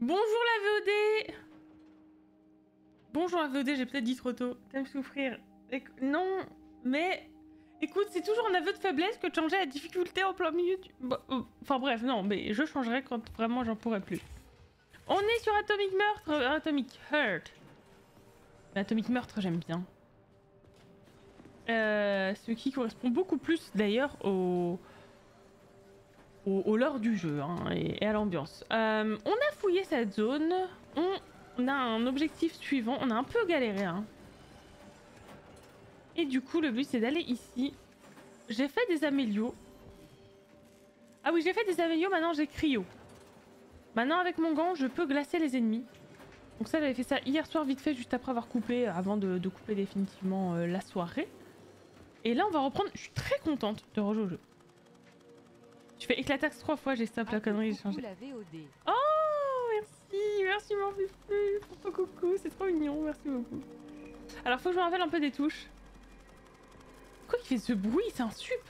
Bonjour la VOD Bonjour la VOD, j'ai peut-être dit trop tôt. T'aimes souffrir Éc- Non, mais... Écoute, c'est toujours un aveu de faiblesse que de changer la difficulté en plein milieu du... Bon, euh, Enfin bref, non, mais je changerai quand vraiment j'en pourrai plus. On est sur Atomic Meurtre, euh, Atomic Hurt. Mais Atomic Meurtre, j'aime bien. Euh, ce qui correspond beaucoup plus d'ailleurs au... au, du jeu hein, et, à l'ambiance. Euh, on a fouillé cette zone, on, a un objectif suivant, on a un peu galéré. Hein. Et du coup, le but c'est d'aller ici. J'ai fait des amélios. Ah oui, j'ai fait des amélios, maintenant j'ai cryo. Maintenant, avec mon gant, je peux glacer les ennemis. Donc ça, j'avais fait ça hier soir vite fait, juste après avoir coupé, avant de, de couper définitivement euh, la soirée. Et là, on va reprendre. Je suis très contente de rejouer au jeu. Fais éclatax trois fois, j'ai stop la connerie, j'ai changé. Oh, merci, merci mon fufu. Coucou, coucou, c'est trop mignon, merci beaucoup. Alors, faut que je me rappelle un peu des touches. Quoi il fait ce bruit C'est un sup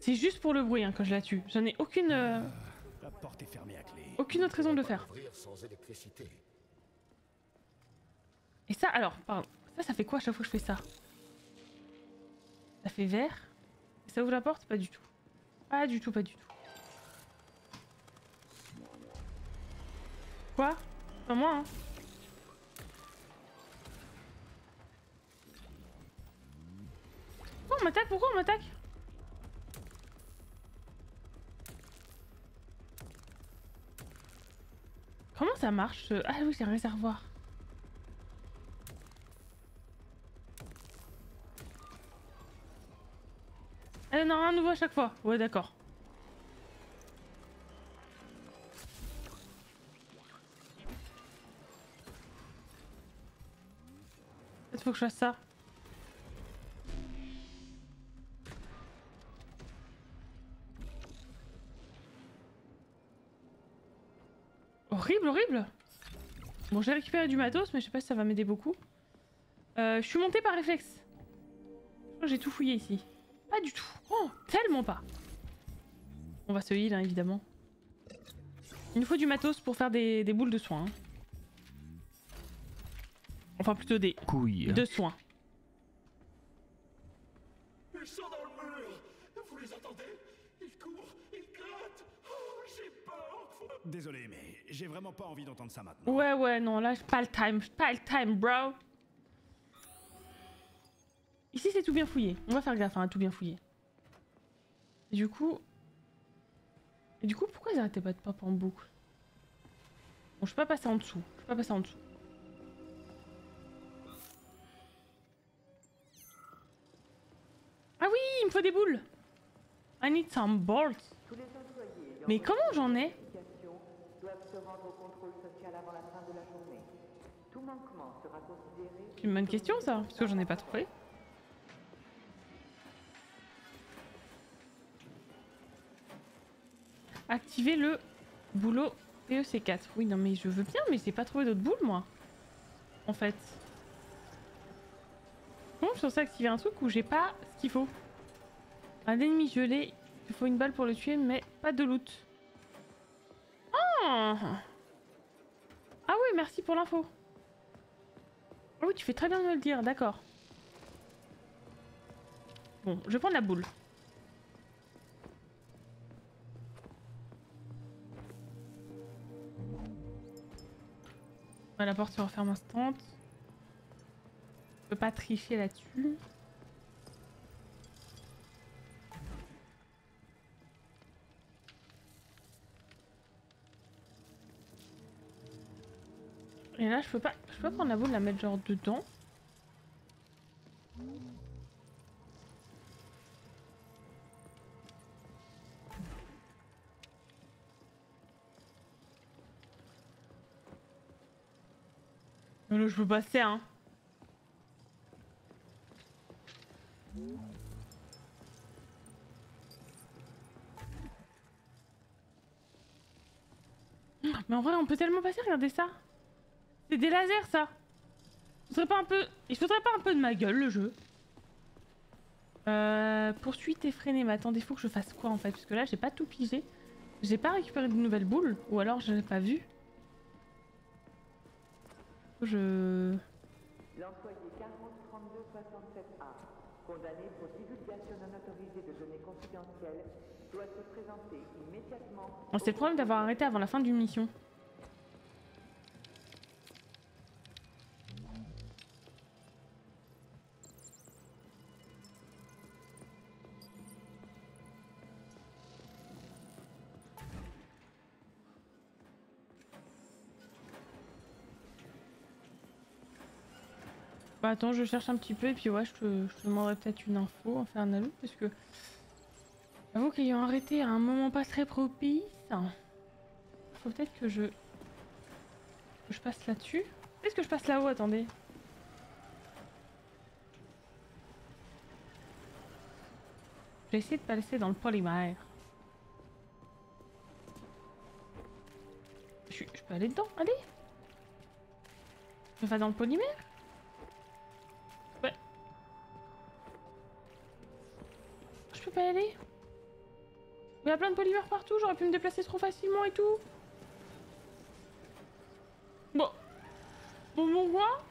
C'est juste pour le bruit hein, quand je la tue. J'en ai aucune, euh, La porte est fermée à clé. aucune autre raison de le faire. Ouvrir sans électricité. Et ça, alors, pardon. Ça, ça fait quoi à chaque fois que je fais ça? Ça fait vert? Et ça ouvre la porte? Pas du tout. Pas du tout, pas du tout. Quoi? Pas moi, hein. Pourquoi on m'attaque? Pourquoi on m'attaque? Comment ça marche Ah oui, c'est un réservoir. Elle en aura un nouveau à chaque fois. Ouais, d'accord. Peut-être faut que je fasse ça. Horrible, horrible Bon, j'ai récupéré du matos, mais je sais pas si ça va m'aider beaucoup. Euh, je suis montée par réflexe. Que j'ai tout fouillé ici. Pas du tout. Oh, tellement pas. On va se heal, hein, évidemment. Il nous faut du matos pour faire des, des boules de soins. hein. Enfin, plutôt des Couille. de soins. Ils sont dans le mur Vous les entendez? Ils courent, ils grattent Oh, j'ai peur Désolé, mais j'ai vraiment pas envie d'entendre ça maintenant. Ouais, ouais, non, là, j'ai pas le time. j'ai pas le time, bro. Ici, c'est tout bien fouillé. On va faire gaffe hein, à tout bien fouiller. Et du coup... Et du coup, pourquoi ils arrêtaient pas de pop en boucle? Bon, je peux pas passer en dessous. Je peux pas passer en dessous. Ah oui, il me faut des boules I need some ayant Mais comment j'en ai? C'est une bonne question ça, parce que j'en ai pas trouvé. Activer le boulot PEC4. Oui, non, mais je veux bien, mais j'ai pas trouvé d'autres boules, moi. En fait. Bon, je suis censée activer un truc où j'ai pas ce qu'il faut? Un ennemi gelé, il faut une balle pour le tuer, mais pas de loot. Ah oui, merci pour l'info. Ah oui, tu fais très bien de me le dire, d'accord. Bon, je vais prendre la boule. La porte se referme instant. Je peux pas tricher là-dessus. Et là, je peux pas, je peux pas prendre la boule, la mettre genre dedans. Non, là, je peux passer, hein. Mais en vrai, on peut tellement passer, regardez ça. C'est des lasers, ça Il faudrait pas un peu... Il faudrait pas un peu de ma gueule, le jeu euh, Poursuite effrénée. Mais attendez, faut que je fasse quoi, en fait? Parce que là, j'ai pas tout pigé. J'ai pas récupéré de nouvelles boules. Ou alors, je l'ai pas vu. Je... L'employé 403267A, condamné pour divulgation non autorisée de données confidentielles, doit se présenter immédiatement. C'est le problème d'avoir arrêté avant la fin d'une mission. Bah attends, je cherche un petit peu et puis ouais, je te, demanderai peut-être une info, enfin un alou, parce que... J'avoue qu'ayant arrêté à un moment pas très propice, faut peut-être que je... que je passe là-dessus. Est-ce que je passe là-haut Attendez. Je vais essayer de passer dans le polymère. Je, je peux aller dedans, allez Je vais dans le polymère peux pas aller Il y a plein de polymères partout, j'aurais pu me déplacer trop facilement et tout. Bon. Bon, bon, quoi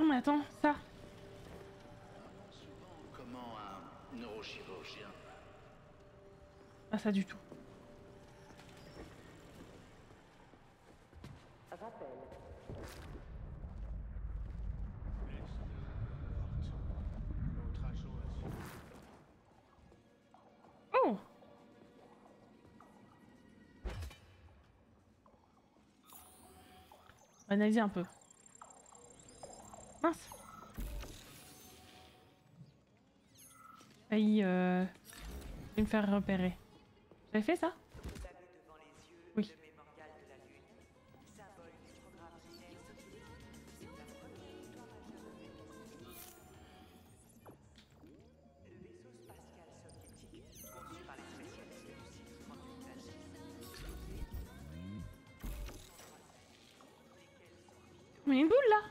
Oh mais attends, ça. Souvent, comment un neurochirurgien Pas ça du tout. Oh On va analyser un peu. Mince Failli euh, me faire repérer. J'avais fait ça Oui. le mémorial de la Lune, symbole du programme lunaire soviétique. C'est la première histoire majeure de l'Église. Le vaisseau spatial soviétique, conçu par les spécialistes du site 3826, Mais une boule là.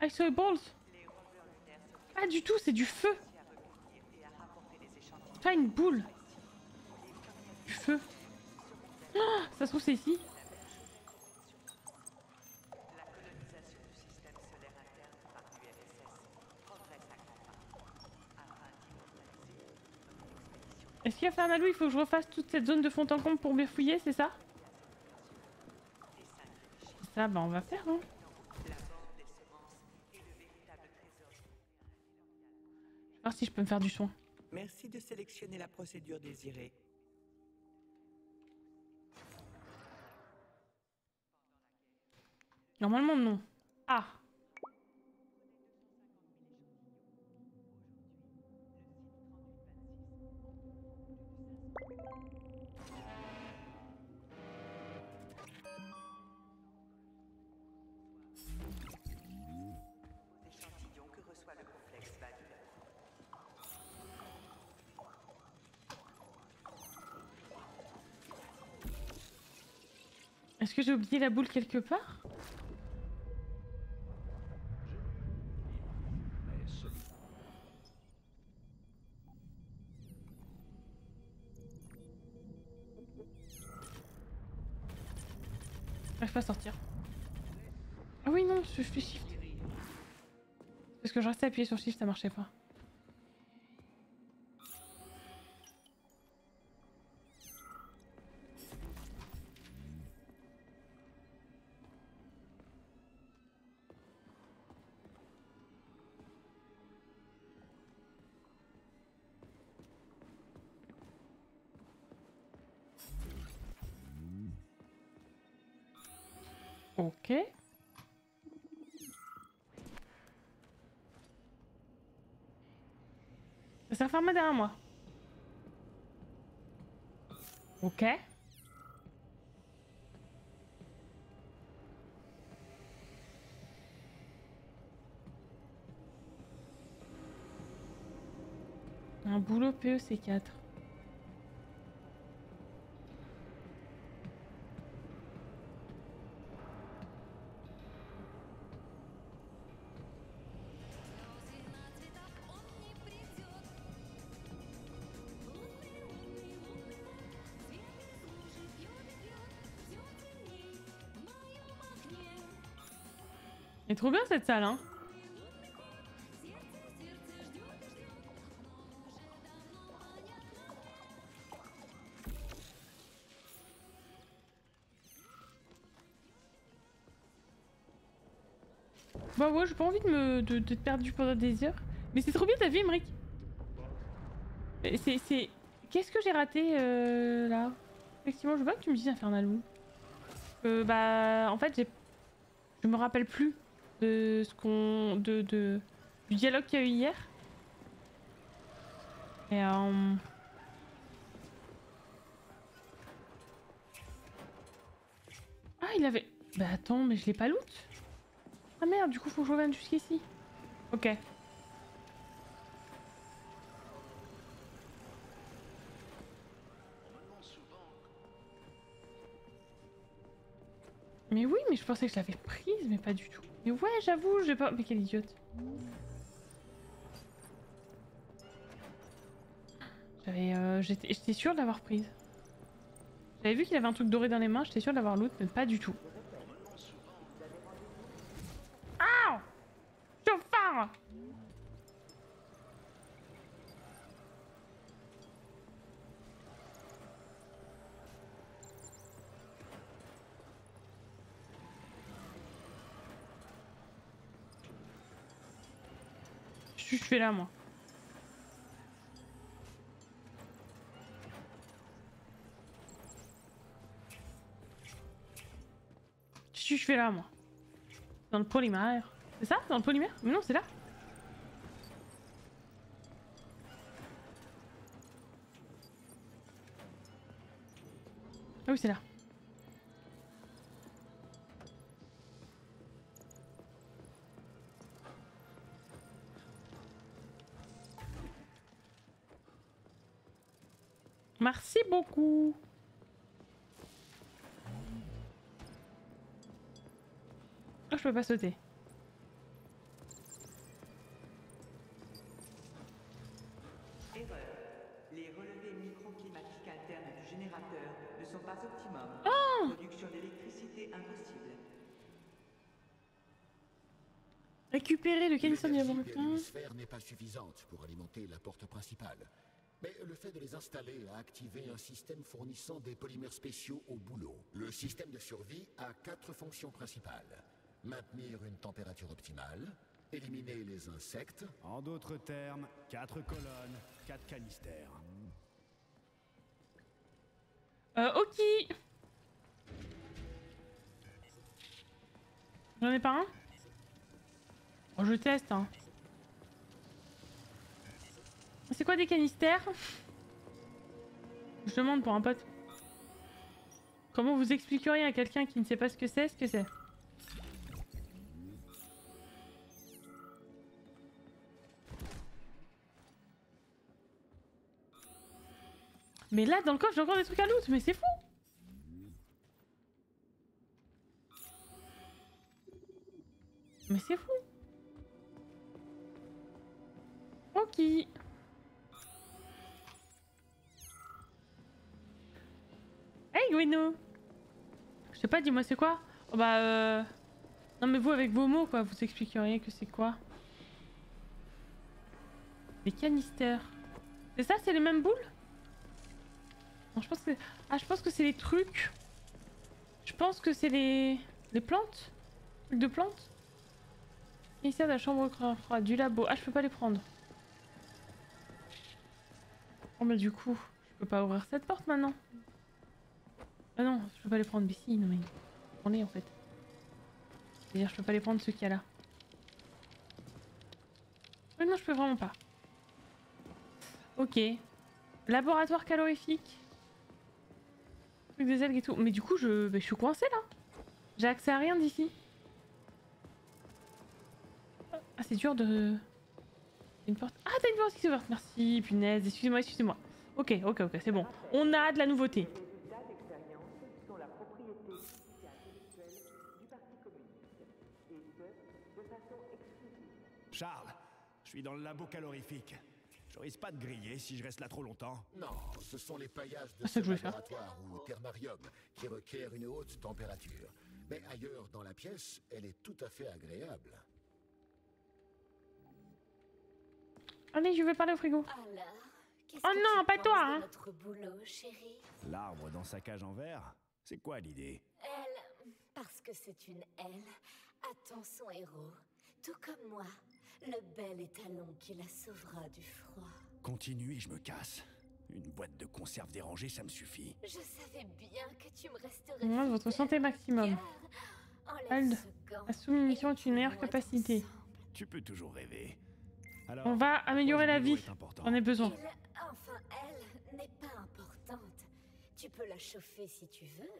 I saw a Pas du tout, c'est du feu Pas une boule Ça se trouve c'est ici Est-ce qu'il va faire un alou Il faut que je refasse toute cette zone de fond en comble pour bien fouiller, c'est ça? Ça, bah on va faire, hein. Je vais voir si je peux me faire du soin. Merci de sélectionner la procédure désirée. Normalement non. Ah. Est-ce que j'ai oublié la boule quelque part? Je restais appuyé sur shift, ça marchait pas. la derrière moi. Ok. Un boulot PE C4. Trop bien cette salle, hein Bah ouais, j'ai pas envie de me de, perdre pendant des heures. Mais c'est trop bien ta vie, Emmerich. C'est c'est qu'est-ce que j'ai raté euh, là? Effectivement, je pas que tu me dises Infernal. Euh, bah en fait, j'ai je me rappelle plus de ce qu'on de, de du dialogue qu'il y a eu hier. Et euh... Ah, il avait Bah attends, mais je l'ai pas loot. Ah merde, du coup faut que je revienne jusqu'ici. Ok. Mais oui, mais je pensais que je l'avais prise, mais pas du tout. Mais ouais, j'avoue, j'ai pas... Mais quelle idiote. J'avais... Euh, j'étais sûre de l'avoir prise. J'avais vu qu'il avait un truc doré dans les mains, j'étais sûre de l'avoir l'autre, mais pas du tout. Ah Chauffard Qu'est-ce je fais là, moi Qu'est-ce que je fais là, moi Dans le polymère. C'est ça? Dans le polymère? Mais non, c'est là. Ah oui, c'est là. Merci beaucoup. Oh, je peux pas sauter. Erreur. Les relevés microclimatiques internes du générateur ne sont pas optimum. Production d'électricité impossible. Récupérer le de l'hémisphère n'est pas suffisante pour alimenter la porte principale. Mais le fait de les installer a activé un système fournissant des polymères spéciaux au boulot. Le système de survie a quatre fonctions principales. Maintenir une température optimale, éliminer les insectes, En d'autres termes, quatre colonnes, quatre canistères. Euh, ok. J'en ai pas un? Oh, je teste, hein. C'est quoi des canistères? Je demande pour un pote. Comment vous expliqueriez à quelqu'un qui ne sait pas ce que c'est, ce que c'est? Mais là, dans le coffre, j'ai encore des trucs à loot, mais c'est fou! Mais c'est fou! Ok Je sais pas, dis-moi c'est quoi? Oh bah euh... Non mais vous avec vos mots quoi, vous expliqueriez que c'est quoi? Des canistères. C'est ça, c'est les mêmes boules? Non, je pense que... Ah, je pense que c'est les trucs. Je pense que c'est les... Les plantes Trucs de plantes Canistère de la chambre froide, du labo. Ah, je peux pas les prendre. Oh mais du coup, je peux pas ouvrir cette porte maintenant. Ah non, je peux pas les prendre. Mais si, non mais... On est en fait. C'est-à-dire je peux pas les prendre ceux qu'il y a là. Oui non, je peux vraiment pas. Ok. Laboratoire calorifique. Truc des algues et tout. Mais du coup, je, je suis coincée là. J'ai accès à rien d'ici. Ah, c'est dur de... Une porte. Ah, t'as une porte qui s'est ouverte. Merci, punaise. Excusez-moi, excusez-moi. Ok, ok, ok, c'est bon. On a de la nouveauté. Charles, je suis dans le labo calorifique. Je risque pas de griller si je reste là trop longtemps. Non, ce sont les paillages de Ah, ce laboratoire ou thermarium qui requièrent une haute température. Mais ailleurs dans la pièce, elle est tout à fait agréable. Allez, je vais parler au frigo. Alors, qu'est-ce Oh non, pas toi, hein. notre boulot, chérie? L'arbre dans sa cage en verre C'est quoi l'idée? Elle, parce que c'est une elle, attend son héros, tout comme moi, le bel étalon qui la sauvera du froid. Continue et je me casse. Une boîte de conserve dérangée, ça me suffit. Je savais bien que tu me resterais. Moi, votre santé maximum. Ald, La sous-munition et est une meilleure capacité. Tu peux toujours rêver. Alors, On va améliorer la vie. J'en ai besoin. Il- enfin, elle n'est pas importante. Tu peux la chauffer si tu veux,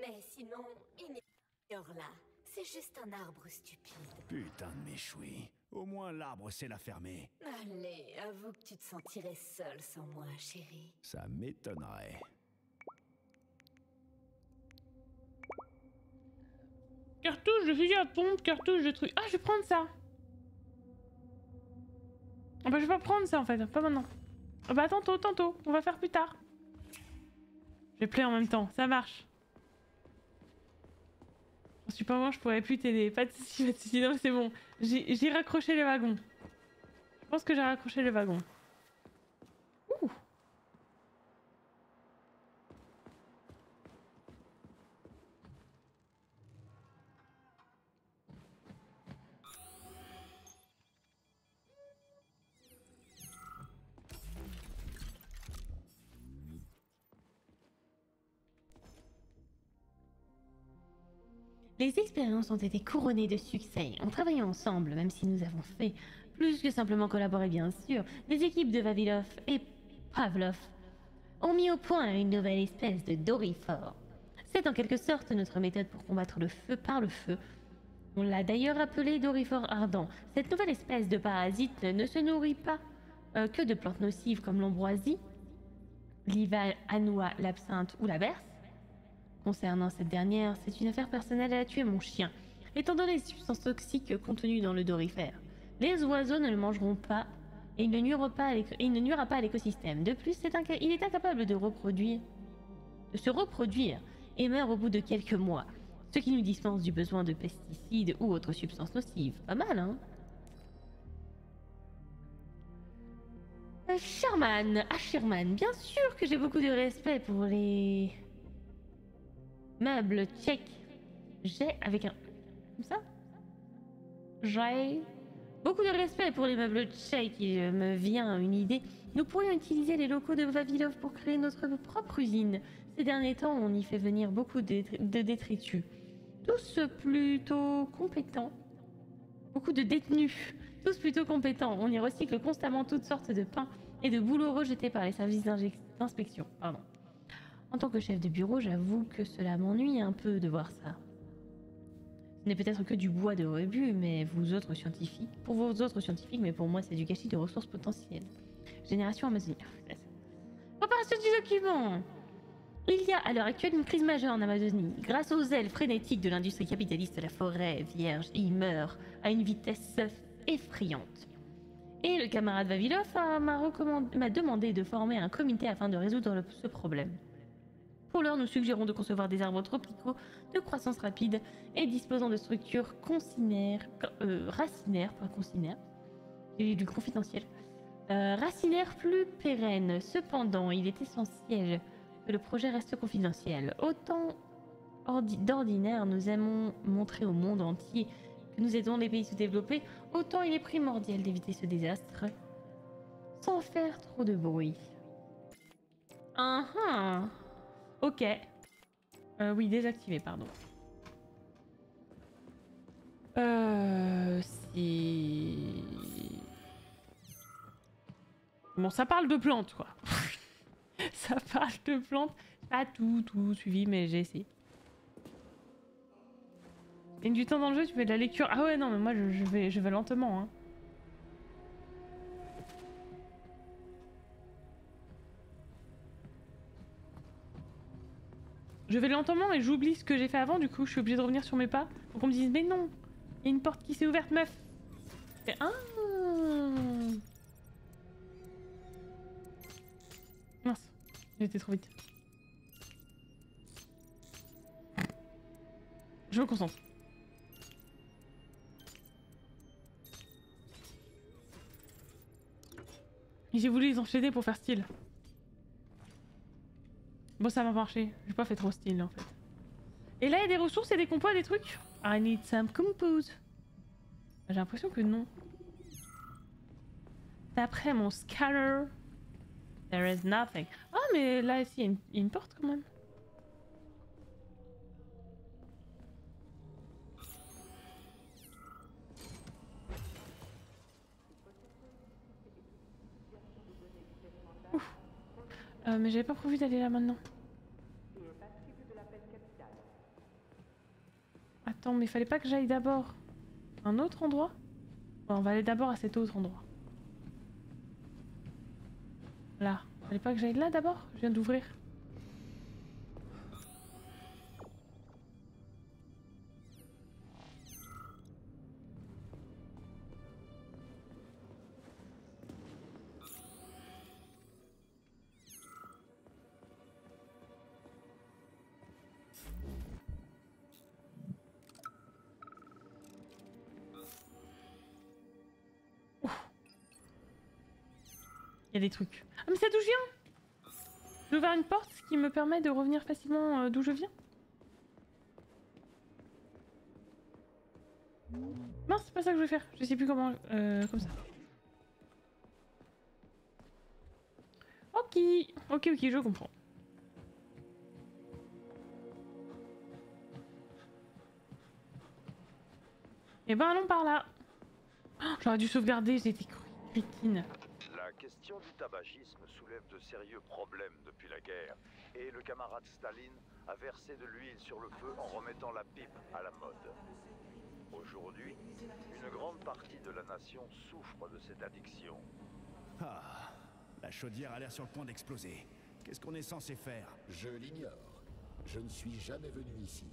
mais sinon, ignore là. C'est juste un arbre stupide. Putain de méchoui. Au moins l'arbre sait la fermer. Allez, avoue que tu te sentirais seule sans moi, chérie. Ça m'étonnerait. Cartouche de fusil à pompe, cartouche de truc. Ah, je vais prendre ça. Ah bah, je vais pas prendre ça en fait, pas maintenant. Ah bah, tantôt, tantôt. On va faire plus tard. J'ai play en même temps, ça marche. Pas moi, je pourrais plus t'aider. Pas de soucis, pas de soucis. Non, c'est bon. J'ai raccroché le wagon. Je pense que j'ai raccroché le wagon. Les expériences ont été couronnées de succès. En travaillant ensemble, même si nous avons fait plus que simplement collaborer bien sûr, les équipes de Vavilov et Pavlov ont mis au point une nouvelle espèce de Dorifor. C'est en quelque sorte notre méthode pour combattre le feu par le feu. On l'a d'ailleurs appelé Dorifor ardent. Cette nouvelle espèce de parasite ne se nourrit pas euh, que de plantes nocives comme l'ambroisie, l'iva anoua, l'absinthe ou la berce. Concernant cette dernière, c'est une affaire personnelle, elle a tué mon chien, étant donné les substances toxiques contenues dans le dorifère. Les oiseaux ne le mangeront pas et il ne nuira pas à l'écosystème. De plus, il est incapable de de se reproduire et meurt au bout de quelques mois, ce qui nous dispense du besoin de pesticides ou autres substances nocives. Pas mal, hein? Euh, Sherman, ah Sherman, bien sûr que j'ai beaucoup de respect pour les meubles tchèques. J'ai avec un comme ça. J'ai beaucoup de respect pour les meubles tchèques. Il me vient une idée. Nous pourrions utiliser les locaux de Vavilov pour créer notre propre usine. Ces derniers temps, on y fait venir beaucoup de, détritus. Tous plutôt compétents. Beaucoup de détenus. Tous plutôt compétents. On y recycle constamment toutes sortes de pains et de bouleaux rejetés par les services d'inspection. Pardon. En tant que chef de bureau, j'avoue que cela m'ennuie un peu de voir ça. Ce n'est peut-être que du bois de rebut, mais vous autres scientifiques, pour vos autres scientifiques, mais pour moi c'est du gâchis de ressources potentielles. Génération Amazonie. Préparation du document Il y a à l'heure actuelle une crise majeure en Amazonie. Grâce aux ailes frénétiques de l'industrie capitaliste, la forêt vierge y meurt à une vitesse effrayante. Et le camarade Vavilov m'a demandé de former un comité afin de résoudre ce problème. Pour l'heure, nous suggérons de concevoir des arbres tropicaux de croissance rapide et disposant de structures euh, euh, racinaires plus pérennes. Cependant, il est essentiel que le projet reste confidentiel. Autant ordi- d'ordinaire, nous aimons montrer au monde entier que nous aidons les pays sous-développés, autant il est primordial d'éviter ce désastre sans faire trop de bruit. Ah ah Ok. Euh, oui, désactivé, pardon. Euh, c'est... Bon, ça parle de plantes, quoi. ça parle de plantes. Pas tout, tout suivi, mais j'ai essayé. Et du temps dans le jeu, tu fais de la lecture. Ah ouais, non, mais moi, je, je vais, je vais lentement, hein. Je vais lentement et j'oublie ce que j'ai fait avant, du coup je suis obligée de revenir sur mes pas. Pour qu'on me dise mais non, il y a une porte qui s'est ouverte meuf. Et ah Mince, été trop vite. Je me concentre. J'ai voulu les enchaîner pour faire style. Bon, ça va marcher. J'ai pas fait trop style en fait. Et là, il y a des ressources et des compos, des trucs. I need some compos. J'ai l'impression que non. D'après mon scanner, there is nothing. Ah, mais là, ici, il y a une porte quand même. Euh, mais j'avais pas prévu d'aller là maintenant. Attends, mais fallait pas que j'aille d'abord un autre endroit? Bon, on va aller d'abord à cet autre endroit. Là. Fallait pas que j'aille là d'abord? Je viens d'ouvrir. Il y a des trucs. Ah mais c'est d'où je viens? J'ai ouvert une porte, ce qui me permet de revenir facilement euh, d'où je viens. Non, c'est pas ça que je veux faire. Je sais plus comment... Euh, comme ça. Ok. Ok, ok, je comprends. Et ben allons par là. Oh, J'aurais dû sauvegarder, été crétine. La question du tabagisme soulève de sérieux problèmes depuis la guerre, et le camarade Staline a versé de l'huile sur le feu en remettant la pipe à la mode. Aujourd'hui, une grande partie de la nation souffre de cette addiction. Ah, la chaudière a l'air sur le point d'exploser. Qu'est-ce qu'on est censé faire? Je l'ignore. Je ne suis jamais venu ici.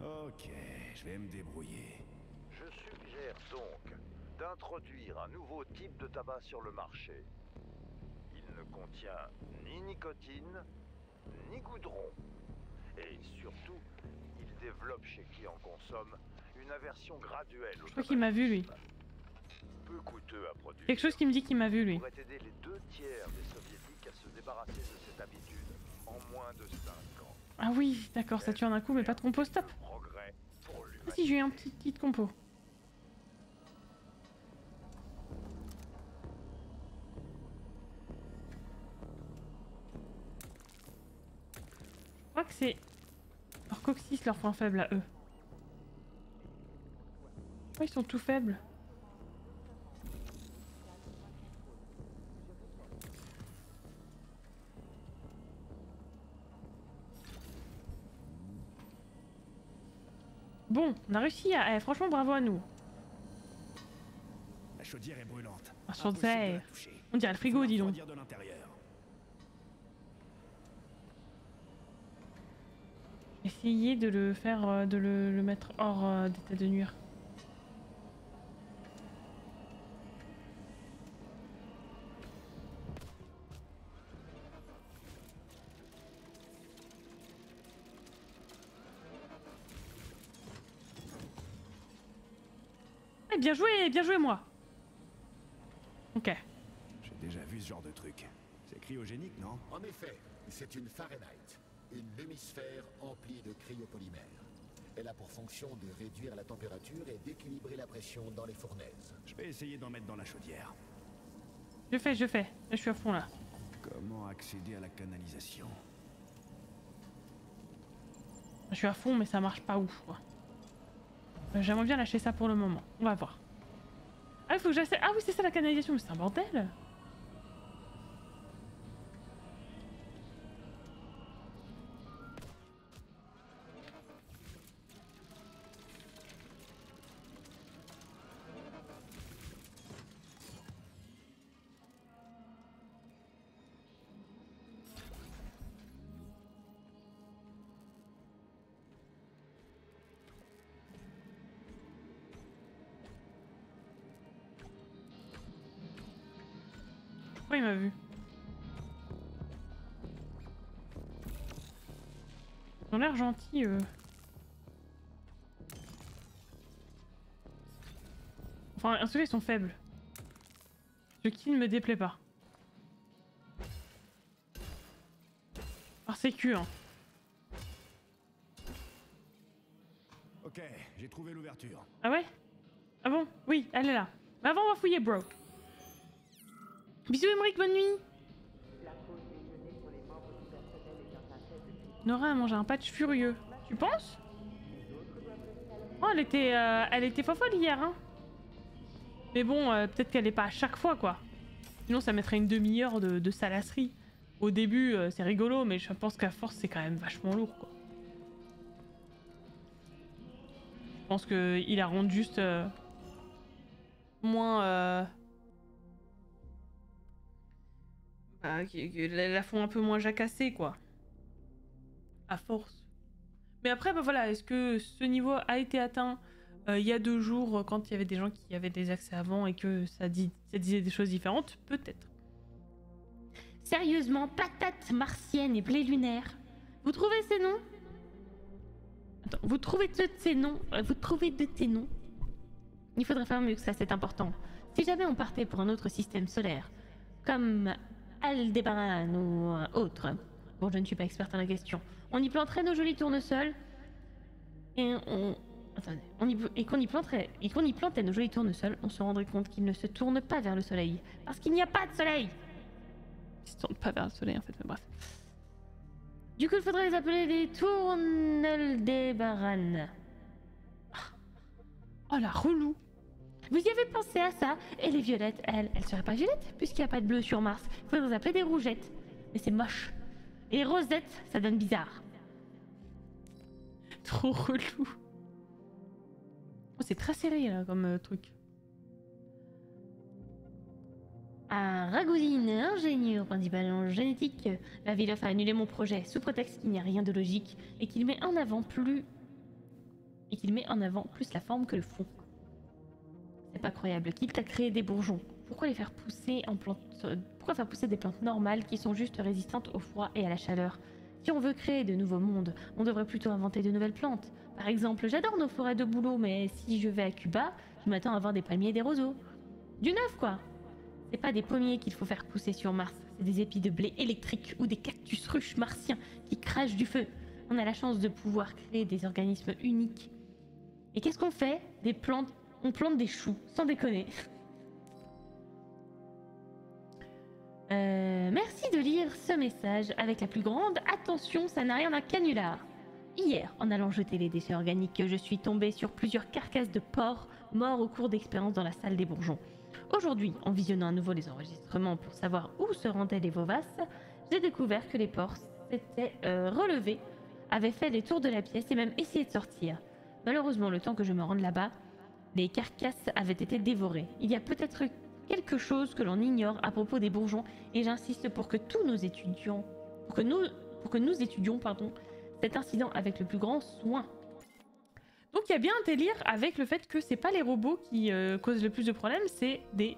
Ok, je vais me débrouiller. Je suggère donc d'introduire un nouveau type de tabac sur le marché. Il ne contient ni nicotine, ni goudron. Et surtout, il développe chez qui en consomme une aversion graduelle Je crois qu'il m'a vu lui. peu coûteux à produire. Quelque chose qui me dit qu'il m'a vu lui. pourrait aider les deux tiers des soviétiques à se débarrasser de cette habitude en moins de 5 ans. Ah oui, d'accord, ça tue en un coup, mais pas de compo, stop. Ah si, j'ai eu un petit kit compo. Crois que c'est leur coccyx leur point faible à eux. Pourquoi ils sont tout faibles? Bon, on a réussi à... eh, franchement, bravo à nous. La chaudière est brûlante. Ah. On dirait le frigo, dis donc. de l'intérieur. Essayez de le faire, euh, de le, le mettre hors euh, d'état de nuire. Eh, bien joué, bien joué moi. Ok. J'ai déjà vu ce genre de truc. C'est cryogénique, non? En effet, c'est une Fahrenheit, une lumisphère emplie de cryopolymère. Elle a pour fonction de réduire la température et d'équilibrer la pression dans les fournaises. Je vais essayer d'en mettre dans la chaudière. Je fais, je fais. Là, je suis à fond là. Comment accéder à la canalisation? Je suis à fond, mais ça marche pas ouf, quoi. Euh, J'aimerais bien lâcher ça pour le moment. On va voir. Ah, il faut que j'essaie. Ah oui, c'est ça la canalisation, mais c'est un bordel. L'air gentils, eux. Enfin, en tout cas, ils sont faibles. Ce qui ne me déplaît pas. Par sécu, hein. Ok, j'ai trouvé l'ouverture. Ah ouais? Ah bon? Oui, elle est là. Mais avant, on va fouiller, bro. Bisous, Emmerich, bonne nuit Nora a mangé un patch furieux. Tu penses? Oh, elle était, euh, elle était fofolle hier, hein Mais bon, euh, peut-être qu'elle est pas à chaque fois, quoi. Sinon, ça mettrait une demi-heure de, salasserie. Au début, euh, c'est rigolo, mais je pense qu'à force, c'est quand même vachement lourd, quoi. Je pense qu'il la rend juste euh, moins. Bah, la font un peu moins jacassée, quoi. À force. Mais après, bah voilà, est-ce que ce niveau a été atteint euh, il y a deux jours euh, quand il y avait des gens qui avaient des accès avant et que ça, ça disait des choses différentes? Peut-être. Sérieusement, patate martienne et blé lunaire. Vous trouvez ces noms? Vous trouvez de ces noms? Euh, Vous trouvez de tes noms? Il faudrait faire mieux que ça, c'est important. Si jamais on partait pour un autre système solaire, comme Aldébaran ou autre, bon, je ne suis pas experte en la question, on y planterait nos jolis tournesols et on. Attendez, on y, et qu'on y planterait et qu'on y plantait nos jolis tournesols, on se rendrait compte qu'ils ne se tournent pas vers le soleil, parce qu'il n'y a pas de soleil. Ils se tournent pas vers le soleil en fait, mais bref. Du coup, il faudrait les appeler des Tourneldebaran. Oh la relou Vous y avez pensé à ça? Et les violettes, elles, elles seraient pas violettes puisqu'il n'y a pas de bleu sur Mars. Il faudrait les appeler des rougettes. Mais c'est moche. Et les rosettes, ça donne bizarre. Trop relou. Oh, c'est très serré là comme euh, truc. À Ragousine, ingénieur principal en génétique, la Vilof a annulé mon projet sous prétexte qu'il n'y a rien de logique et qu'il met en avant plus et qu'il met en avant plus la forme que le fond. C'est pas croyable. Qu'il t'a créé des bourgeons. Pourquoi les euh, faire pousser des plantes normales qui sont juste résistantes au froid et à la chaleur? Si on veut créer de nouveaux mondes, on devrait plutôt inventer de nouvelles plantes. Par exemple, j'adore nos forêts de bouleau, mais si je vais à Cuba, je m'attends à voir des palmiers et des roseaux. Du neuf, quoi C'est pas des pommiers qu'il faut faire pousser sur Mars, c'est des épis de blé électrique ou des cactus ruches martiens qui crachent du feu. On a la chance de pouvoir créer des organismes uniques. Et qu'est-ce qu'on fait? Des plantes. On plante des choux, sans déconner. Euh, merci de lire ce message avec la plus grande attention, ça n'a rien d'un canular. Hier, en allant jeter les déchets organiques, je suis tombée sur plusieurs carcasses de porcs morts au cours d'expériences dans la salle des bourgeons. Aujourd'hui, en visionnant à nouveau les enregistrements pour savoir où se rendaient les Vovas, j'ai découvert que les porcs s'étaient euh, relevés, avaient fait les tours de la pièce et même essayé de sortir. Malheureusement, le temps que je me rende là-bas, les carcasses avaient été dévorées. Il y a peut-être quelque chose que l'on ignore à propos des bourgeons et j'insiste pour que tous nos étudiants, pour que nous, pour que nous étudions, pardon, cet incident avec le plus grand soin. Donc il y a bien un délire avec le fait que c'est pas les robots qui euh, causent le plus de problèmes, c'est des.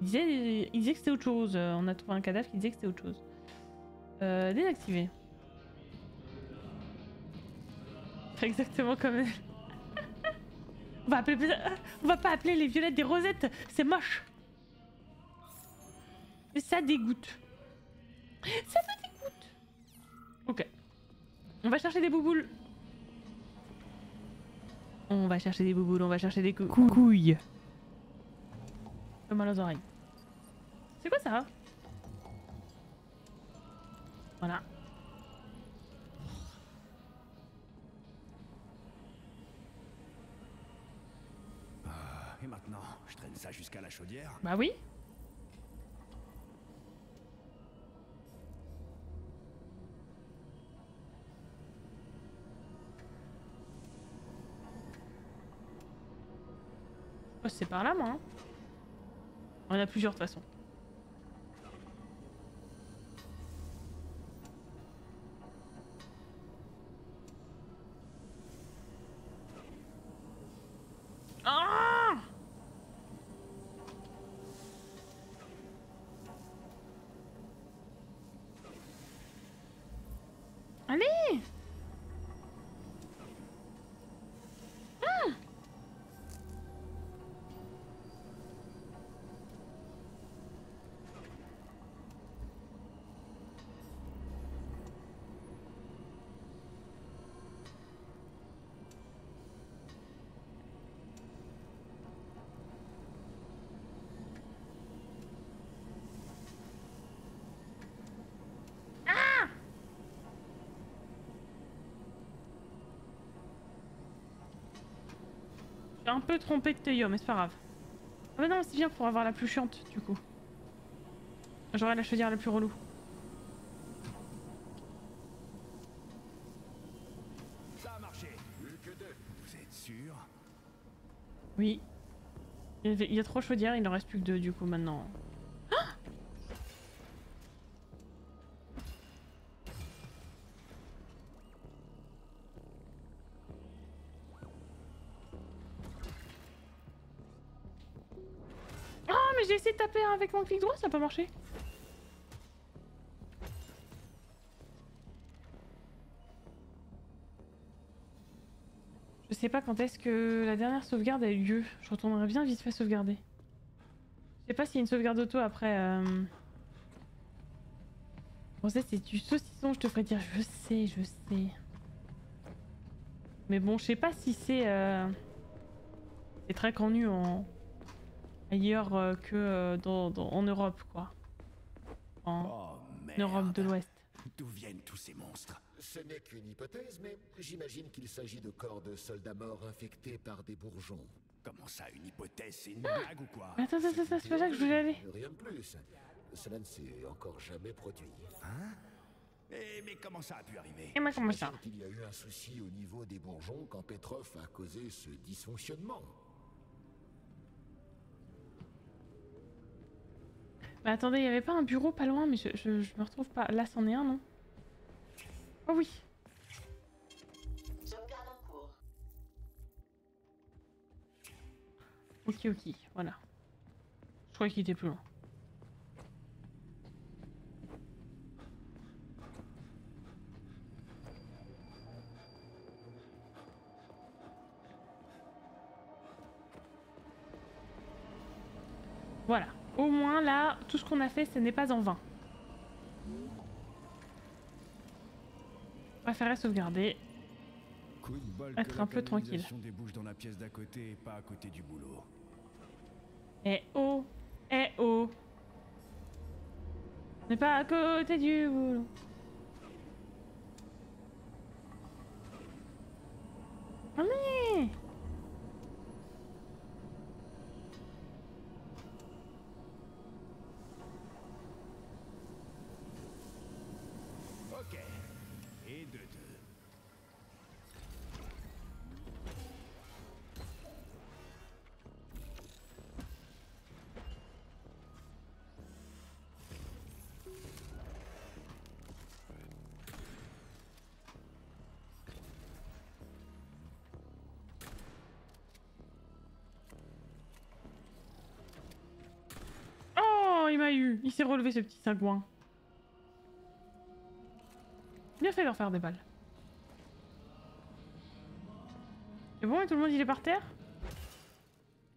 Il disait, il disait que c'était autre chose. Euh, On a trouvé un cadavre qui disait que c'était autre chose. Euh, désactiver. Exactement comme. On va, appeler... On va pas appeler les violettes des rosettes, c'est moche. Mais ça dégoûte. Ça me dégoûte. Ok. On va chercher des bouboules. On va chercher des bouboules, on va chercher des cou- couilles. J'ai mal aux oreilles. C'est quoi ça? Voilà. Et maintenant, je traîne ça jusqu'à la chaudière? Bah oui. C'est par là, moi. hein. On a plusieurs de toute façon. Peu trompé de Théo, mais c'est pas grave. Ah bah non, c'est bien pour avoir la plus chiante, du coup. J'aurais la chaudière la plus relou. Ça a marché. Plus que deux. Vous êtes sûr? Oui. Il y avait- il y a trois chaudières, il en reste plus que deux, du coup, maintenant. Avec mon clic droit, ça n'a pas marché. Je sais pas quand est-ce que la dernière sauvegarde a eu lieu. Je retournerai bien vite fait sauvegarder. Je sais pas s'il y a une sauvegarde auto après. Euh... Bon, ça c'est du saucisson, je te ferais dire. Je sais, je sais. Mais bon, je sais pas si c'est. Euh... C'est très connu en. Ailleurs euh, que euh, dans, dans- en Europe, quoi. En Oh. Europe de l'Ouest. D'où viennent tous ces monstres? Ce n'est qu'une hypothèse, mais j'imagine qu'il s'agit de corps de soldats morts infectés par des bourgeons. Comment ça, une hypothèse? C'est une blague ou quoi? Mais attends, attends, attends, c'est pas là que je voulais aller. Rien de plus. Cela ne s'est encore jamais produit. Hein? Eh, mais comment ça a pu arriver? Et moi, comment ça? Qu'il y a eu un souci au niveau des bourgeons quand Petrov a causé ce dysfonctionnement. Mais attendez, il y avait pas un bureau pas loin, mais je, je, me retrouve pas. Là, c'en est un, non? Oh oui. Ok, ok, voilà. Je croyais qu'il était plus loin. Là, tout ce qu'on a fait, ce n'est pas en vain. Préférais sauvegarder. Coup de bol Être que un peu tranquille. canalisation débouche dans la pièce d'à côté et pas à côté du boulot. Eh oh Eh oh On n'est pas à côté du boulot. Il s'est relevé ce petit cingouin. Bien fait d'en faire des balles. C'est bon et tout le monde il est par terre?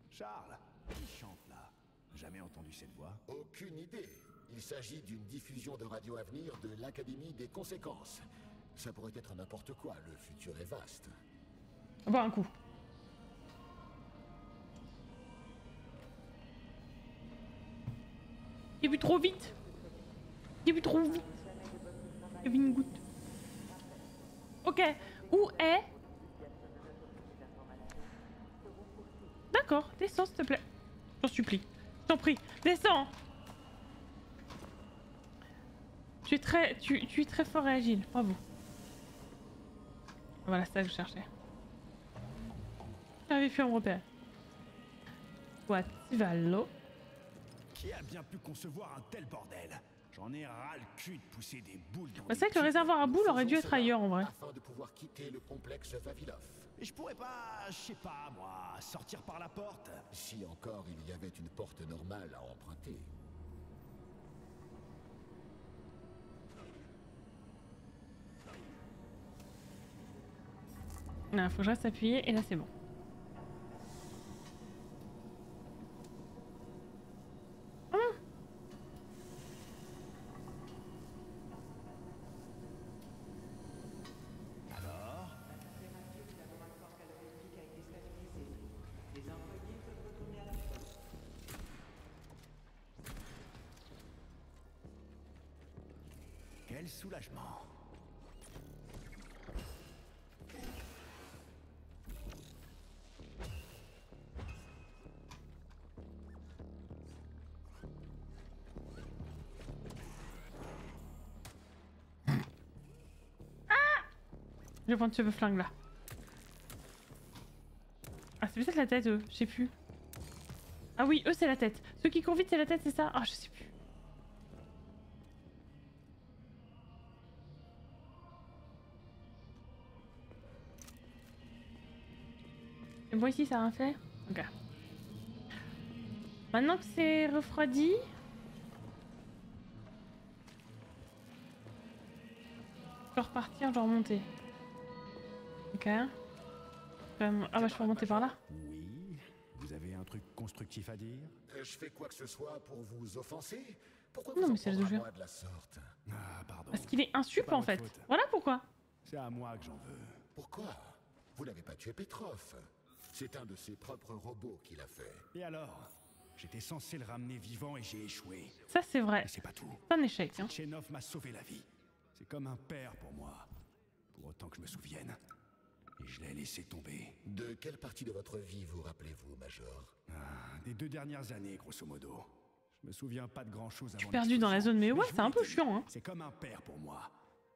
Charles, qui chante là? Jamais entendu cette voix Aucune idée. Il s'agit d'une diffusion de radio à venir de l'Académie des conséquences. Ça pourrait être n'importe quoi, le futur est vaste. Bois un coup. Trop vite. J'ai bu trop vite. J'ai bu une goutte. Ok. Où est? D'accord, descends s'il te plaît. J'en supplie. T'en prie, descends. Tu es très, tu, tu es très fort et agile. Bravo. Voilà, c'est ça que je cherchais. J'avais pu me repérer. Quoi, tu vas l'eau Qui a bien pu concevoir un tel bordel J'en ai ras le cul de pousser des boules dans Bah, c'est vrai que le réservoir à boules aurait dû être ailleurs en vrai. Afin de pouvoir quitter le complexe Vavilov. Et je pourrais pas, je sais pas moi, sortir par la porte Si encore il y avait une porte normale à emprunter. Non, faut que je reste appuyé et là c'est bon. soulagement Ah Le point de flingue là. Ah c'est peut-être la tête eux, je sais plus. Ah oui, eux c'est la tête. Ceux qui courent vite c'est la tête, c'est ça? Ah je sais plus. Et bon, ici, ça a rien fait Ok. Maintenant que c'est refroidi... Je peux repartir, je remonter. Ok. Euh, Ah bah je peux remonter par là Oui. Vous avez un truc constructif à dire? Je fais quoi que ce soit pour vous offenser? Pourquoi Non, vous mais en c'est le prendre à jeu. moi de la sorte? Ah, pardon. Parce qu'il est insup en fait. faute. Voilà pourquoi. C'est à moi que j'en veux. Pourquoi? Vous n'avez pas tué Petrov. C'est un de ses propres robots qui l'a fait. Et alors J'étais censé le ramener vivant et j'ai échoué. Ça c'est vrai. C'est pas tout. C'est un échec. Hein. Tchénov m'a sauvé la vie. C'est comme un père pour moi. Pour autant que je me souvienne. Et je l'ai laissé tomber. De quelle partie de votre vie vous rappelez-vous, Major? Ah, des deux dernières années, grosso modo. Je me souviens pas de grand chose avant. Je suis perdu dans la zone, mais ouais, c'est un peu chiant. Hein. C'est comme un père pour moi.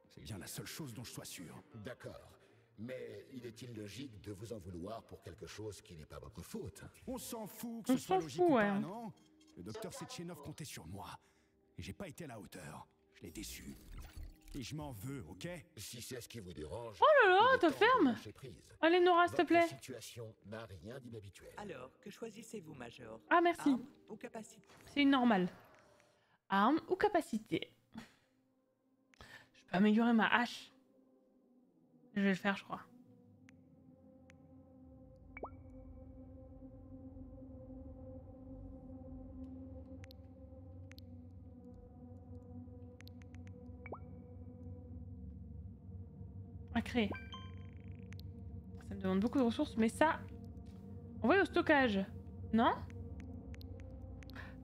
C'est bien la seule chose dont je sois sûr. D'accord. Mais il est-il logique de vous en vouloir pour quelque chose qui n'est pas votre faute? On s'en fout que On ce soit s'en logique fout, ou ouais. pas, non? Le docteur Sechenov comptait sur moi. Et j'ai pas été à la hauteur. Je l'ai déçu. Et je m'en veux, ok? Si c'est ce qui vous dérange. Oh là là, est te ferme. Allez Nora, s'il te Votre plaît. situation n'a rien d'inhabituel. Alors, que choisissez-vous, Major? Ah merci. Arme ou capacité? C'est une normale. Arme ou capacité? Je peux améliorer ma hache. Je vais le faire, je crois. À créer. Ça me demande beaucoup de ressources, mais ça... Envoyer au stockage. Non?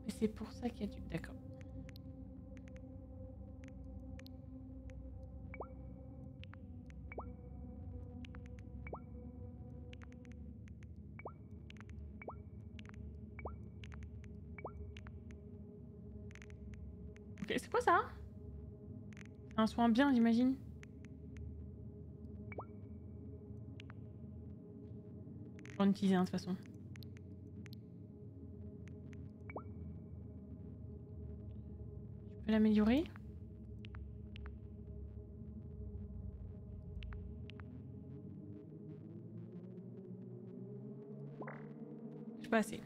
Mais c'est pour ça qu'il y a du... D'accord. C'est quoi ça Un soin bien, j'imagine. Je vais en utiliser un de toute façon. Je peux l'améliorer J'ai pas assez.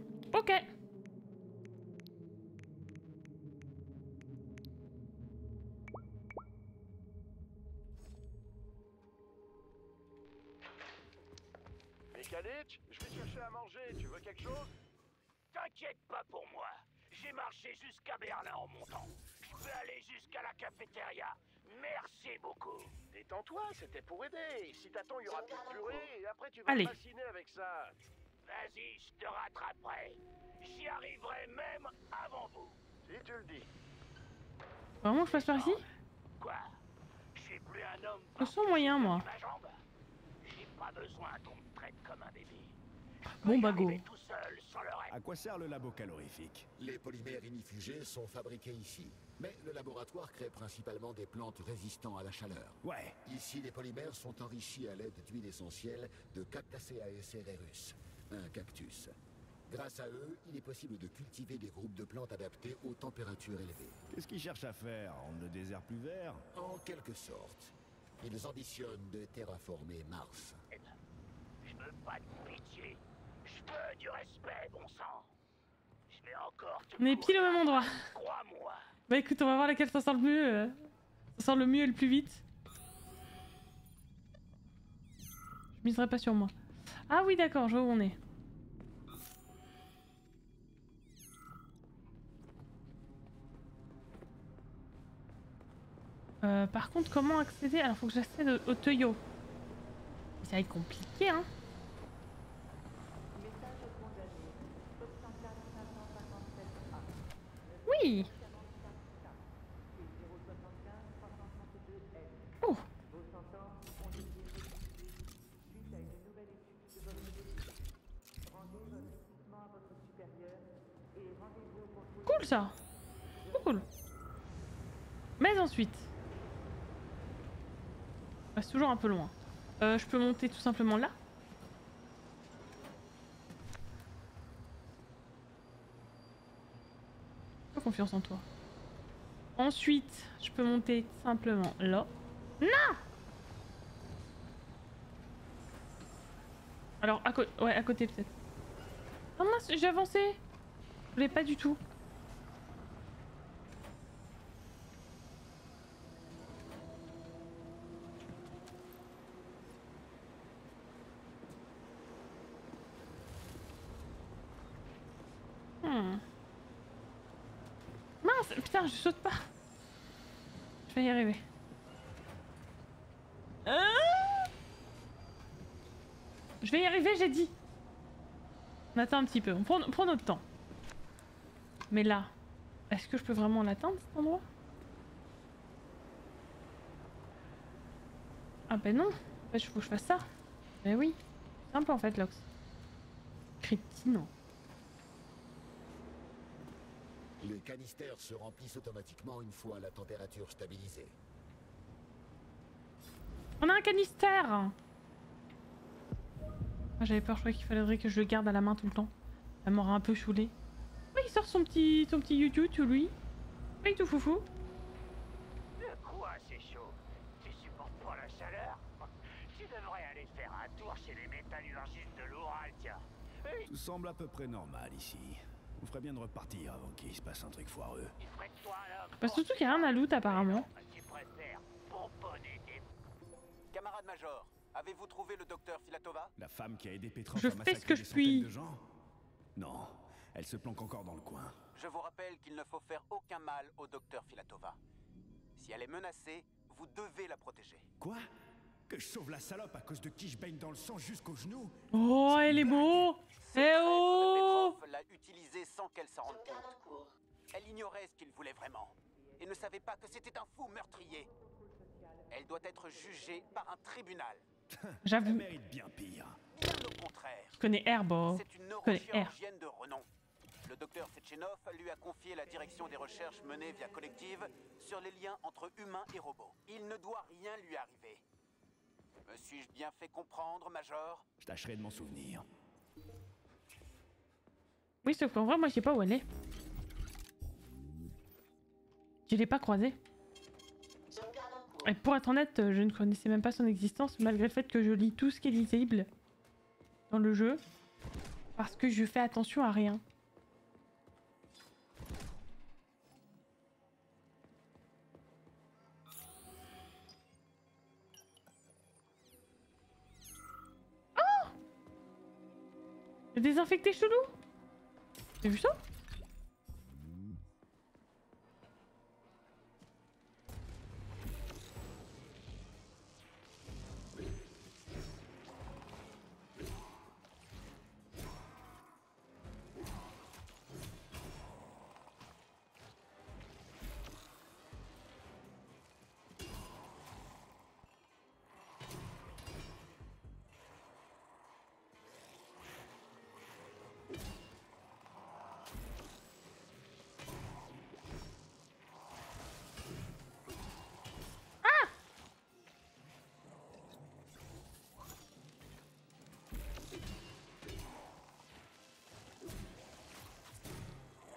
C'était pour aider. Si t'attends, il y aura plus de purée et après tu vas Allez. te fasciner avec ça. Vas-y, je te rattraperai. J'y arriverai même avant vous. Si tu le dis. Vraiment, je passe par ici? Quoi? J'ai plus un homme Je sens moyen, moi. ma jambe. J'ai pas besoin qu'on me traite comme un bébé. Bon, bah go. Arriver tout seul, sans le reste. À quoi sert le labo calorifique? Les polymères inifugés sont fabriqués ici. Mais le laboratoire crée principalement des plantes résistants à la chaleur. Ouais. Ici, les polymères sont enrichis à l'aide d'huile essentielle de Cactaceae cereus, un cactus. Grâce à eux, il est possible de cultiver des groupes de plantes adaptés aux températures élevées. Qu'est-ce qu'ils cherchent à faire Rendre le désert plus vert? En quelque sorte, ils ambitionnent de terraformer Mars. Je veux pas de pitié. Je veux du respect, bon sang. Je vais encore te On est pile au même endroit. Crois-moi. Bah écoute, on va voir laquelle s'en sort le mieux. euh. S'en sort le mieux et le plus vite. Je miserai pas sur moi. Ah oui, d'accord, je vois où on est. Euh, par contre, comment accéder? Alors, faut que j'accède au, au Toyo. Ça va être compliqué, hein Message condamné. 64 557 A. Oui Et 075 332 F. Oh Vos sentences ont été modifiées. Suite à une nouvelle étude de votre dossier. Rendez votre équipement à votre supérieur et rendez-vous au contrôle. Cool Cool Mais ensuite... Je reste toujours un peu loin. Euh, je peux monter tout simplement là. Pas confiance en toi. Ensuite, je peux monter simplement là. Non Alors, à, co ouais, à côté peut-être. Oh j'ai avancé Je voulais pas du tout. Hmm. Mince, putain, je saute pas. Je vais y arriver. Ah je vais y arriver, j'ai dit. On attend un petit peu, on prend, notre temps. Mais là, est-ce que je peux vraiment l'atteindre cet endroit? Ah ben non, en fait, faut que je fasse ça. Ben oui, simple en fait, Lox. Crétino. Les canistères se remplissent automatiquement une fois la température stabilisée. On a un canister Moi j'avais peur, je croyais qu'il faudrait que je le garde à la main tout le temps. Ça m'aurait un peu choulé. Oui, il sort son petit, son petit YouTube, tout lui. Oui, tout foufou. De quoi c'est chaud? Tu supportes pas la chaleur? Tu devrais aller faire un tour chez les métallurgistes de l'Oural, tiens. Tout semble à peu près normal ici. On ferait bien de repartir avant qu'il se passe un truc foireux. Il ferait de toi là. Bah surtout qu'il y a rien à loot apparemment. Camarade Major, avez-vous trouvé le docteur Filatova? La femme qui a aidé Petrov Je à fais massacrer ce que des je centaines puis. de gens? Non, elle se planque encore dans le coin. Je vous rappelle qu'il ne faut faire aucun mal au docteur Filatova. Si elle est menacée, vous devez la protéger. Quoi? Que je sauve la salope à cause de qui je baigne dans le sang jusqu'aux genoux Oh, elle est beau Eh oh l'a utilisée sans qu'elle s'en rende compte. Elle ignorait ce qu'il voulait vraiment et ne savait pas que c'était un fou meurtrier. Elle doit être jugée par un tribunal. Elle J'avoue, mérite bien pire. Bien au contraire. je connais Herbo. C'est une neurochirurgienne de renom. Le docteur Sechenov lui a confié la direction des recherches menées via Collective sur les liens entre humains et robots. Il ne doit rien lui arriver. Me suis-je bien fait comprendre, Major? Je tâcherai de m'en souvenir. Oui, sauf qu'en vrai, moi je sais pas où elle est. Je l'ai pas croisée. Et pour être honnête, je ne connaissais même pas son existence, malgré le fait que je lis tout ce qui est lisible dans le jeu. Parce que je fais attention à rien. Désinfecté chelou? T'as vu ça?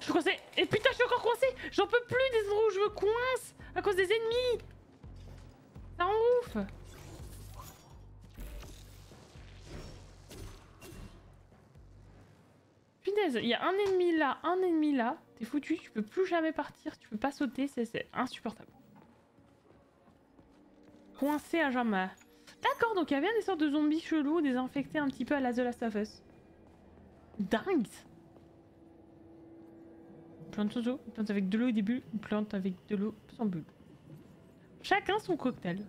Je suis coincée Et putain, je suis encore coincée J'en peux plus des endroits où je me coince À cause des ennemis Ça rend ouf Punaise, il y a un ennemi là, un ennemi là. T'es foutu, tu peux plus jamais partir, tu peux pas sauter, c'est- insupportable. Coincé à jamais. D'accord, donc il y a bien des sortes de zombies chelous, désinfectés un petit peu à la The Last of Us. Dingue Plante sans eau, plante avec de l'eau au début, une plante avec de l'eau sans bulle. Chacun son cocktail.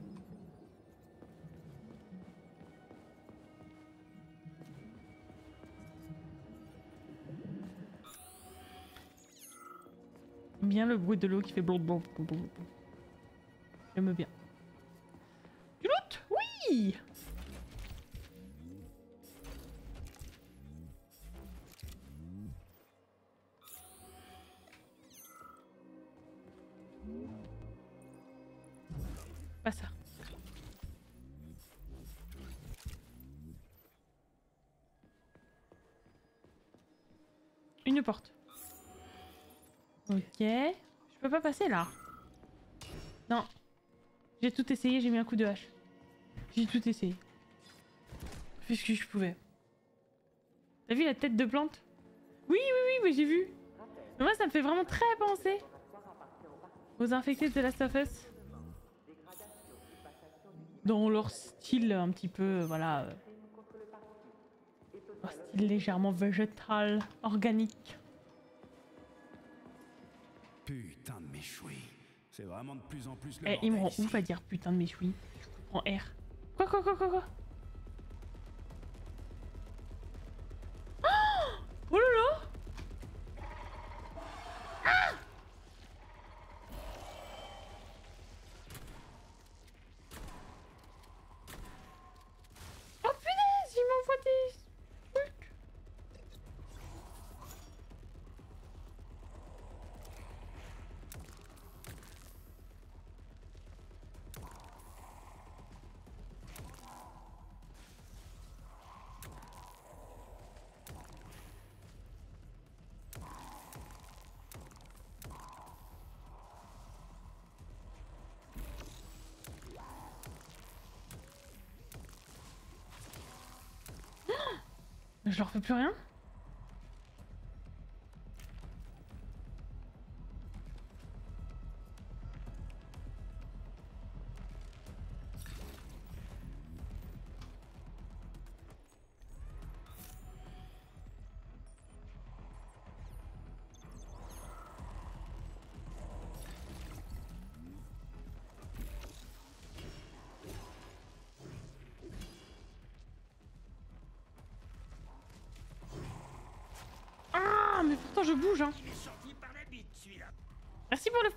Bien le bruit de l'eau qui fait blond blond. J'aime bien. Du loot Oui Ok. Je peux pas passer là. Non. J'ai tout essayé, j'ai mis un coup de hache. J'ai tout essayé. J'ai fait ce que je pouvais. T'as vu la tête de plante? Oui, oui, oui, mais j'ai vu. Mais moi, ça me fait vraiment très penser aux infectés de Last of Us. Dans leur style un petit peu, euh, voilà. Leur style légèrement végétal, organique. Putain de méchoui. C'est vraiment de plus en plus le Eh, il me rend ouf à dire putain de méchoui. Je prends R. Quoi, quoi, quoi, quoi, quoi Oh Oh là là Ah Oh punaise, il m'envoie des trucs Je leur fais plus rien?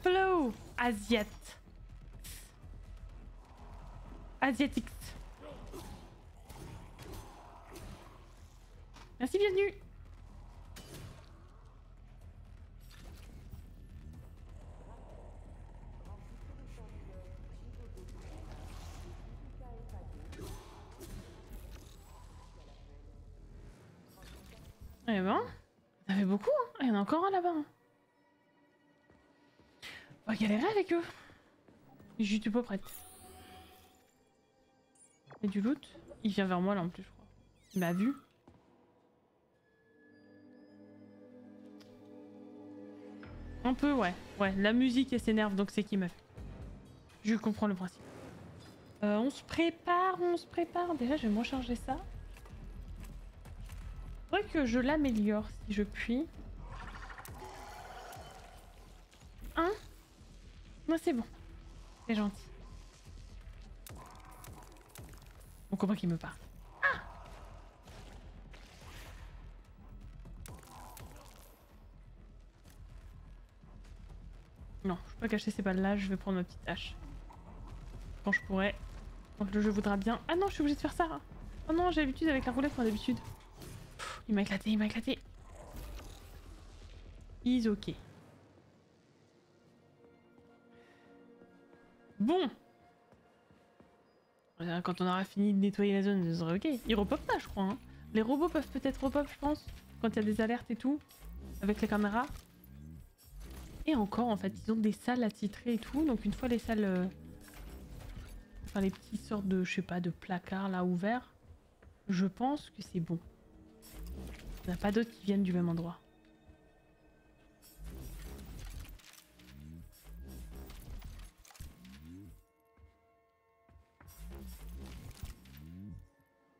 Follow, Asiat. Asiatix. Merci, bienvenue. Eh ben, ça fait beaucoup, hein. Il y en a encore un là-bas. hein. Galérer avec eux. Je suis pas prête. Il y a du loot. Il vient vers moi là en plus, je crois. Il m'a vu. Un peu, ouais. Ouais, la musique elle s'énerve donc c'est qui m'a vu. Je comprends le principe. Euh, on se prépare, on se prépare. Déjà, je vais me recharger ça. Faudrait que je l'améliore si je puis. Hein C'est bon. C'est gentil. On comprend qu'il me parle. Ah Non, je peux pas cacher ces balles là, je vais prendre ma petite hache. Quand je pourrai. Quand le jeu voudra bien. Ah non, je suis obligée de faire ça. Oh non, j'ai l'habitude avec la roulette, moi d'habitude. Il m'a éclaté, il m'a éclaté. Is ok. Bon. Euh, Quand on aura fini de nettoyer la zone, ce sera ok. Ils repopent pas, je crois. hein. Les robots peuvent peut-être repop, je pense. Quand il y a des alertes et tout. Avec la caméra. Et encore, en fait, ils ont des salles attitrées et tout. Donc une fois les salles... euh, Enfin, les petites sortes de, je de placards là ouverts. Je pense que c'est bon. Il n'y en a pas d'autres qui viennent du même endroit.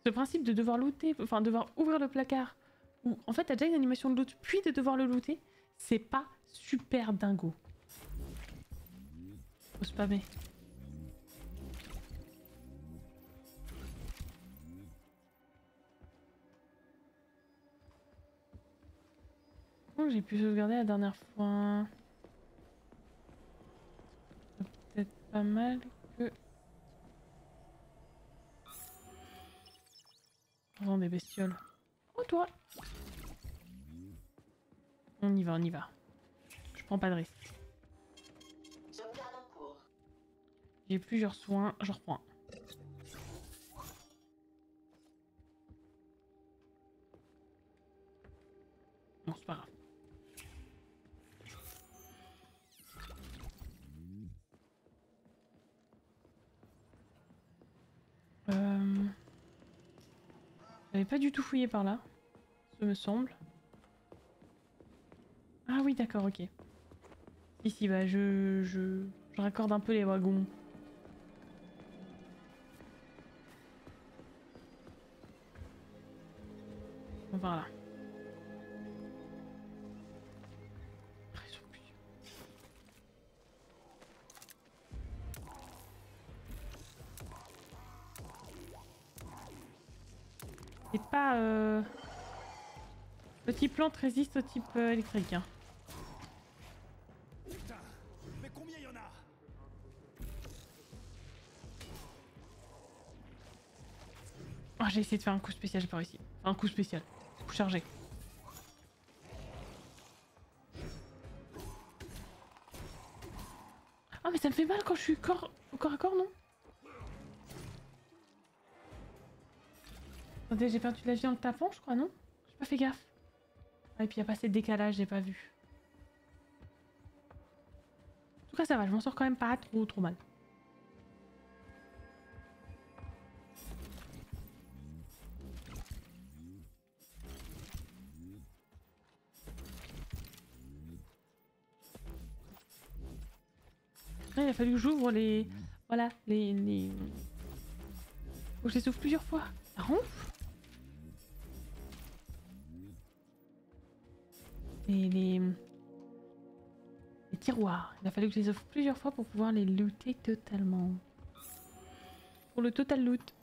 Ce principe de devoir looter, enfin devoir ouvrir le placard, ou en fait t'as déjà une animation de loot, puis de devoir le looter, c'est pas super dingo. Faut spammer. Oh, j'ai pu sauvegarder la dernière fois. Peut-être pas mal Prends des bestioles. Oh toi On y va, on y va. Je prends pas de risque. J'ai plusieurs soins, je reprends. J'avais pas du tout fouillé par là, ce me semble. Ah oui, d'accord, ok. Ici, bah je, je, raccorde un peu les wagons. Voilà. Pas... Euh... Le type plante résiste au type euh, électrique. Hein. Putain Mais combien y en a? Oh, j'ai essayé de faire un coup spécial, j'ai pas réussi. Enfin, un coup spécial. Coup chargé. Oh, mais ça me fait mal quand je suis corps... au corps à corps, non? Attendez, j'ai perdu la vie en le tapant, je crois, non? J'ai pas fait gaffe. Ah, et puis il y a pas assez de décalage, j'ai pas vu. En tout cas, ça va, je m'en sors quand même pas trop trop mal. Après, il a fallu que j'ouvre les... Voilà, les... les... Faut que je les ouvre plusieurs fois. Ça ronfle Les... les tiroirs. Il a fallu que je les ouvre plusieurs fois pour pouvoir les looter totalement. Pour le total loot.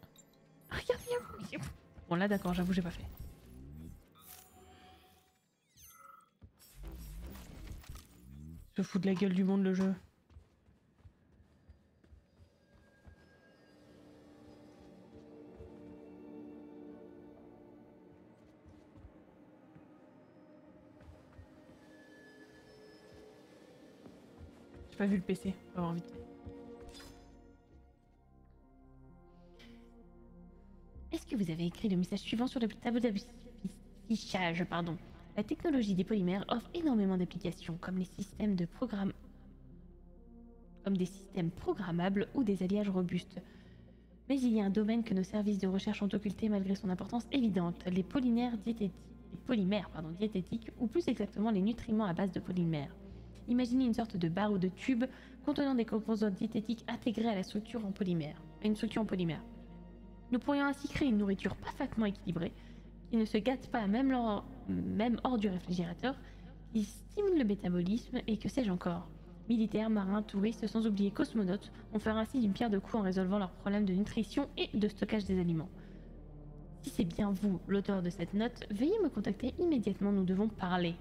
Regarde, regarde. Bon là d'accord, j'avoue j'ai pas fait. Je fous de la gueule du monde le jeu. J'ai pas vu le PC, va voir vite. Est-ce que vous avez écrit le message suivant sur le tableau d'affichage Pardon? La technologie des polymères offre énormément d'applications, comme les systèmes de des systèmes programmables ou des alliages robustes. Mais il y a un domaine que nos services de recherche ont occulté malgré son importance évidente les polymères diététiques, ou plus exactement les nutriments à base de polymères. Imaginez une sorte de barre ou de tube contenant des composantes diététiques intégrées à la structure en polymère, une structure en polymère. Nous pourrions ainsi créer une nourriture parfaitement équilibrée, qui ne se gâte pas même hors du réfrigérateur, qui stimule le métabolisme et que sais-je encore. Militaires, marins, touristes, sans oublier cosmonautes, on fera ainsi d'une pierre deux coups en résolvant leurs problèmes de nutrition et de stockage des aliments. Si c'est bien vous, l'auteur de cette note, veuillez me contacter immédiatement, nous devons parler.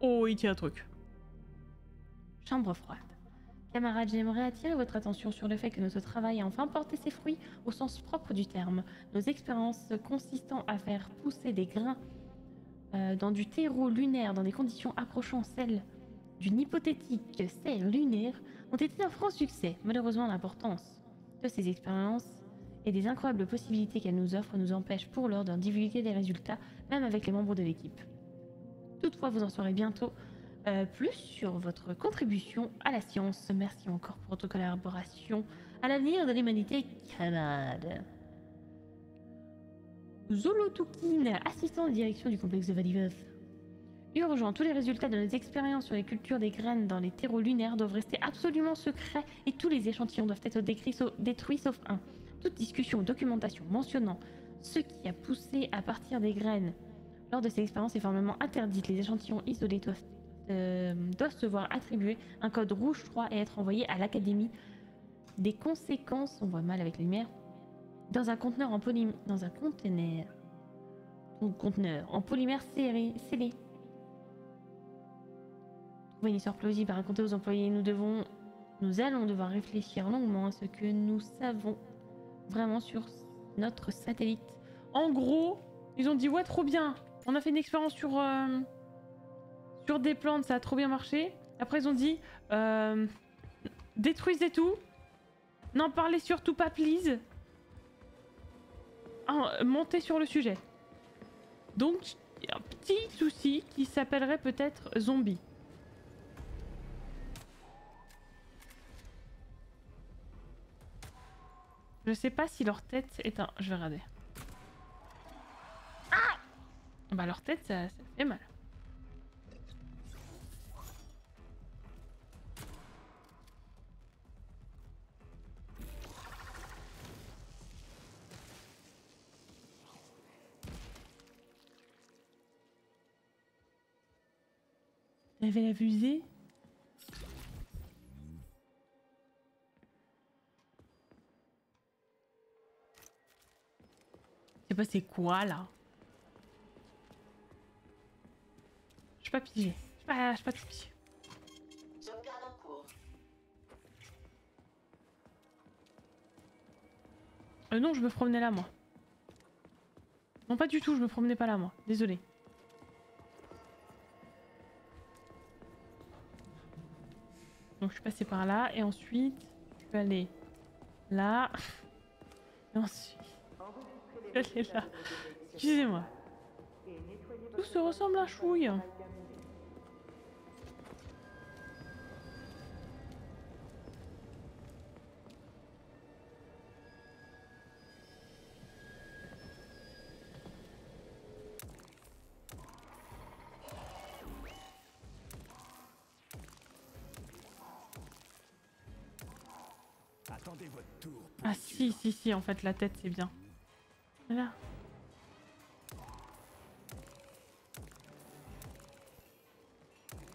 Oh, il tient un truc. Chambre froide. Camarades, j'aimerais attirer votre attention sur le fait que notre travail a enfin porté ses fruits au sens propre du terme. Nos expériences consistant à faire pousser des grains euh, dans du terreau lunaire dans des conditions approchant celles d'une hypothétique serre lunaire ont été d'un franc succès. Malheureusement, l'importance de ces expériences et des incroyables possibilités qu'elles nous offrent nous empêchent pour l'heure d'en divulguer les résultats, même avec les membres de l'équipe. Toutefois, vous en saurez bientôt euh, plus sur votre contribution à la science. Merci encore pour votre collaboration à l'avenir de l'humanité, camarade. Zolotukine, assistant de direction du complexe de Valivov. Urgent, tous les résultats de nos expériences sur les cultures des graines dans les terreaux lunaires doivent rester absolument secrets et tous les échantillons doivent être détruits sauf un. Toute discussion ou documentation mentionnant ce qui a poussé à partir des graines lors de ces expériences est formellement interdite. Les échantillons isolés doivent, euh, doivent se voir attribuer un code rouge 3 et être envoyés à l'académie. Des conséquences, on voit mal avec la lumière, dans un conteneur en polymère, dans un conteneur, ou conteneur en polymère serré, scellé. Trouver une histoire plausible à raconter aux employés. Nous devons, nous allons devoir réfléchir longuement à ce que nous savons vraiment sur notre satellite. En gros, ils ont dit ouais trop bien. On a fait une expérience sur euh, des plantes, ça a trop bien marché. Après ils ont dit euh, détruisez tout. N'en parlez surtout pas please. Montez sur le sujet. Donc un petit souci qui s'appellerait peut-être zombie. Je sais pas si leur tête est un. Je vais regarder. Bah leur tête, ça fait mal. Avait la fusée. Je sais pas c'est quoi là. Je suis pas pigé. Je suis pas, je suis pas tout pigé. Euh, non, je me promenais là moi. Non, pas du tout, je me promenais pas là moi. Désolé. Je suis passée par là et ensuite je peux aller là. Et ensuite je vais aller là. Excusez-moi. Tout se ressemble à chouille. Si, si, si, en fait la tête c'est bien. Là.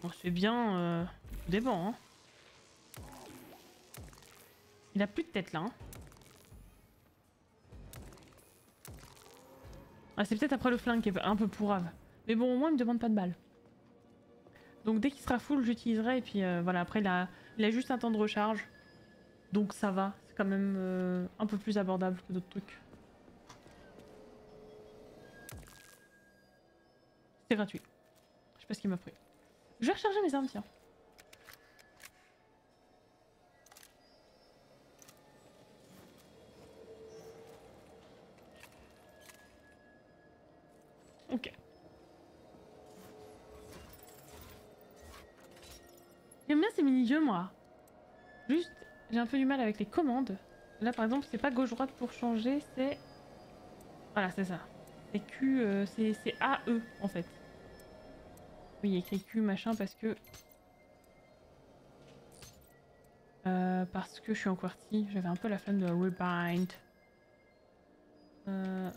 Bon, c'est bien. Euh... dépend, hein. Il a plus de tête là. Hein. Ah, c'est peut-être après le flingue qui est un peu pourrave. Mais bon, au moins il me demande pas de balles. Donc dès qu'il sera full, j'utiliserai. Et puis euh, voilà, après il a juste un temps de recharge. Donc ça va. C'est quand même euh, un peu plus abordable que d'autres trucs. C'est gratuit. Je sais pas ce qu'il m'a pris. Je vais recharger mes armes, tiens. Ok. J'aime bien ces mini-jeux, moi. Juste, j'ai un peu du mal avec les commandes. Là, par exemple, c'est pas gauche-droite pour changer, c'est... Voilà, c'est ça. C'est Q, euh, c'est AE, en fait. Oui, il y a écrit Q, machin, parce que... Euh, parce que je suis en QWERTY. J'avais un peu la flemme de rebind. Euh...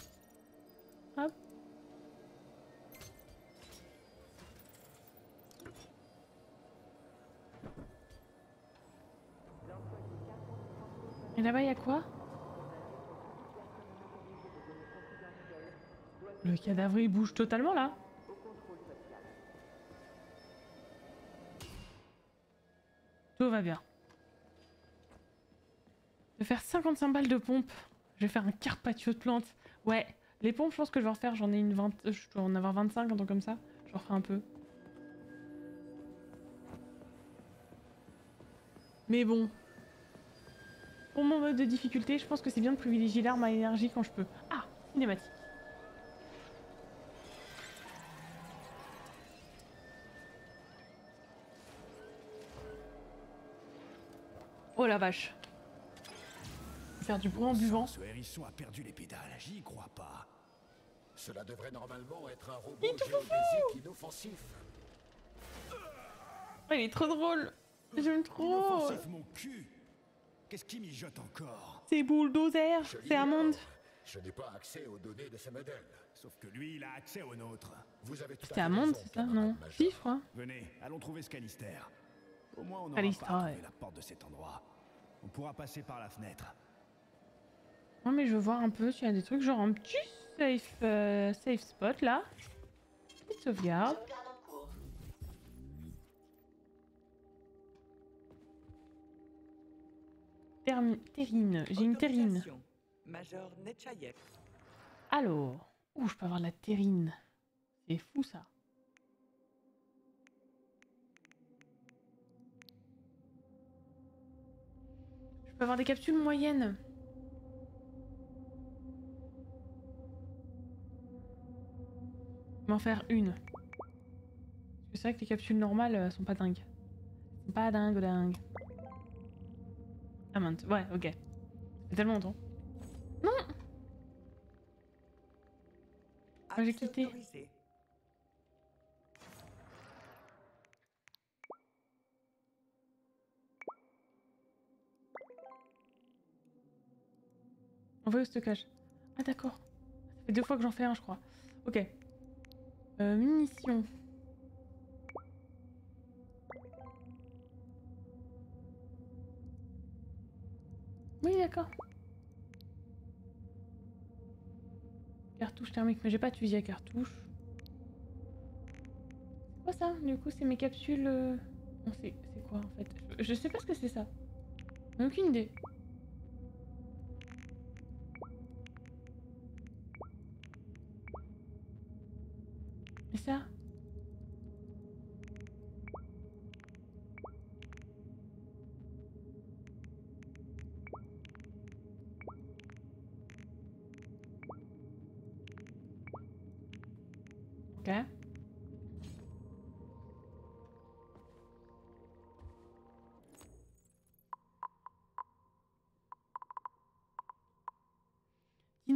Et là-bas, il y a quoi? Le cadavre, il bouge totalement, là Tout va bien. Je vais faire 55 balles de pompe. Je vais faire un carpaccio de plantes. Ouais, les pompes, je pense que je vais en faire. J'en ai une 20... Je dois en avoir 25, un truc comme ça. J'en ferai un peu. Mais bon. Pour mon mode de difficulté, je pense que c'est bien de privilégier l'arme à énergie quand je peux. Ah, cinématique. Oh la vache. Faire du bruit en buvant. Ce hérisson a perdu les pédales, j'y crois pas. Cela devrait normalement être un robot Il est tout géodésique inoffensif. Oh, il est trop drôle. J'aime trop. Inoffensif, mon cul Qu'est-ce qui mijote encore C'est bulldozer. C'est l'ignore. Amande. Je n'ai pas accès aux données de ce modèle. Sauf que lui, il a accès aux nôtres. Vous avez tout à C'était Amande, raison, c'est ça Non. Si, je crois. Venez, allons trouver Scalister. Au moins, on Callister, pas ouais. la porte de cet endroit. On pourra passer par la fenêtre. Non, mais je veux voir un peu s'il y a des trucs, genre un petit safe, euh, safe spot là. Petite sauvegarde. Terrine. J'ai une terrine. Autorisation. Major Netchayev. Alors. Ouh, je peux avoir de la terrine? C'est fou ça. Je peux avoir des capsules moyennes. Je vais m'en faire une. C'est vrai que les capsules normales euh, sont pas dingues. Pas dingues dingues. Ah. Ouais, ok. Tellement longtemps. Non ah, J'ai quitté. On va au stockage. Ah d'accord. Ça deux fois que j'en fais un, je crois. Ok. Euh, munitions. Oui, d'accord. Cartouche thermique, mais j'ai pas de fusil cartouche. C'est quoi ça? Du coup, c'est mes capsules... euh, Non, c'est c'est quoi en fait? Je, je sais pas ce que c'est ça. Aucune idée.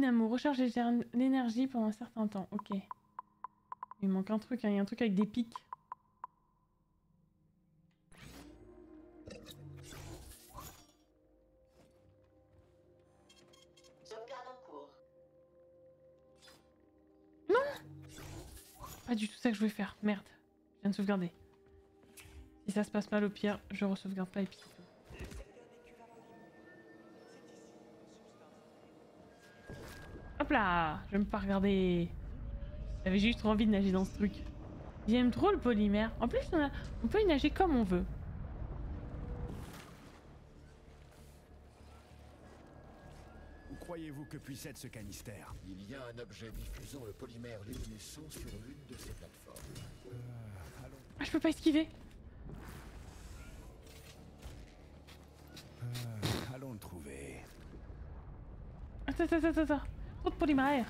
Dynamo, recharge l'énergie pendant un certain temps. Ok. Il manque un truc, hein. il y a un truc avec des pics. Cours. Pas du tout ça que je voulais faire. Merde. Je viens de sauvegarder. Si ça se passe mal au pire, je re-sauvegarde pas et puis là Je vais même pas regarder. J'avais juste trop envie de nager dans ce truc. J'aime trop le polymère. En plus, on, a- on peut y nager comme on veut. Où croyez-vous que puisse être ce canister? Il y a un objet diffusant le polymère luminescent sur l'une de ces plateformes. Ah, je peux pas esquiver. Euh, Allons le trouver. Attends, attends, attends, attends. Trop de polymère.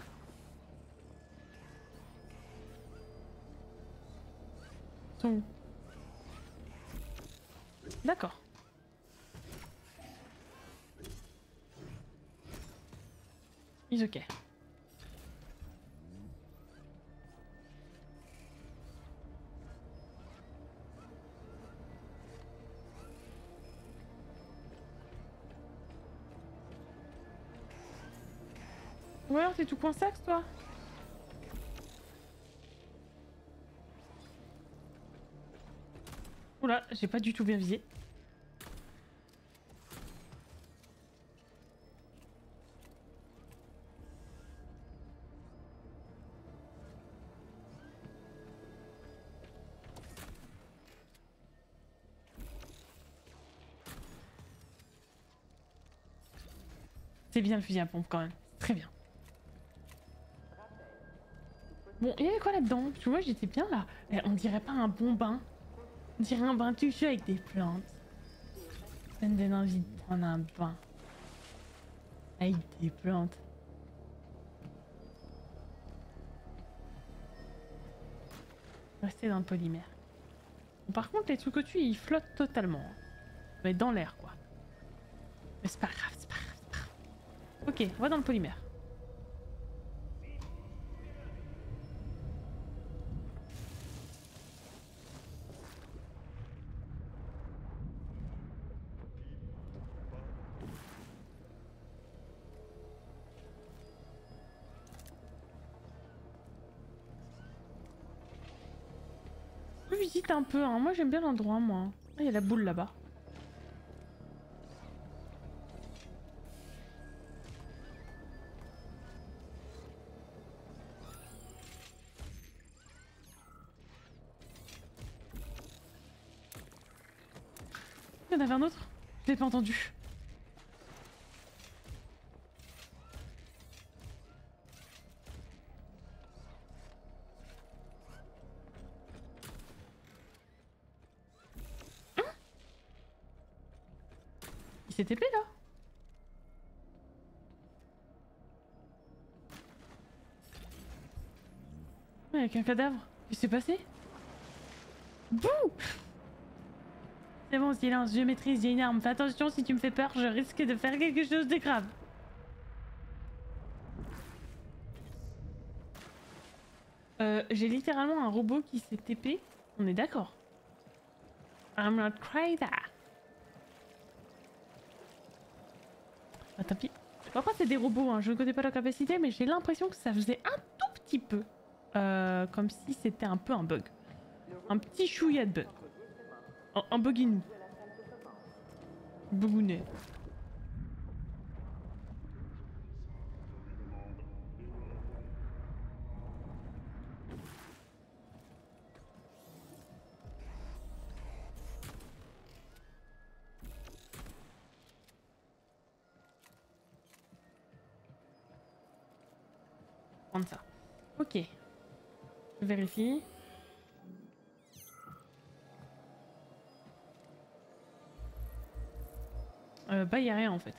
D'accord. Ils ok. Ou alors t'es tout coinsax toi Oula, j'ai pas du tout bien visé. C'est bien le fusil à pompe quand même. Très bien. Bon, il y avait quoi là-dedans? Que moi j'étais bien là. On dirait pas un bon bain. On dirait un bain touché avec des plantes. Ça me donne envie de prendre un bain. Avec des plantes. Rester dans le polymère. Par contre, les trucs au-dessus, ils flottent totalement. Mais dans l'air, quoi. Mais c'est pas grave, c'est pas grave. Ok, on va dans le polymère. Un peu, hein. moi j'aime bien l'endroit, moi. Ah, il y a la boule là-bas. Il y en avait un autre? Je l'ai pas entendu. TP là Avec un cadavre Qu'est-ce qui s'est passé? Bouh C'est bon, silence, je maîtrise, j'ai une arme. Fais attention, si tu me fais peur, je risque de faire quelque chose de grave. Euh, j'ai littéralement un robot qui s'est TP. On est d'accord. I'm not crazy. Ah, tant pis. C'est des robots, hein. je ne connais pas leur capacité, mais j'ai l'impression que ça faisait un tout petit peu. euh, comme si c'était un peu un bug. Un petit chouïa de bug. Un, un buginou. Bugounet. Vérifie. Euh, bah, y a rien en fait.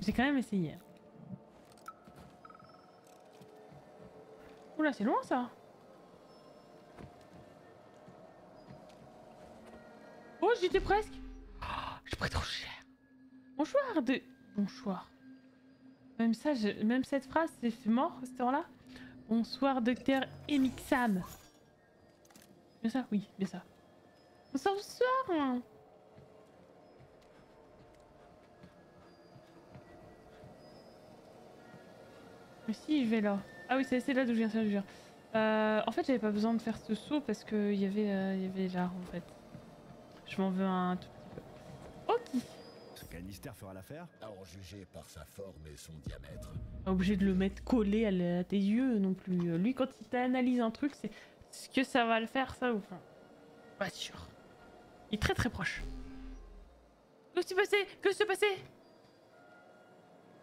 J'ai quand même essayé. Oula, c'est loin ça. Oh, j'étais presque. Oh, j'ai pris trop cher. Bonsoir de. Bonsoir. Même ça, je- même cette phrase, c'est mort ce temps-là. Bonsoir, docteur Emixam. Bien ça Oui, bien ça. Bonsoir, bonsoir. Mais si, je vais là. Ah oui, c'est là d'où je viens, c'est je viens. Euh, en fait, j'avais pas besoin de faire ce saut parce qu'il y avait, euh, y avait là, en fait. Je m'en veux un tout petit peu. Ok. Ce canister fera l'affaire À en juger par sa forme et son diamètre. Pas obligé de le mettre collé à, la- à tes yeux non plus. Euh, Lui, quand il t'analyse un truc, c'est est-ce que ça va le faire, ça ou pas? Pas sûr. Il est très très proche. Que s'est passé? Que s'est passé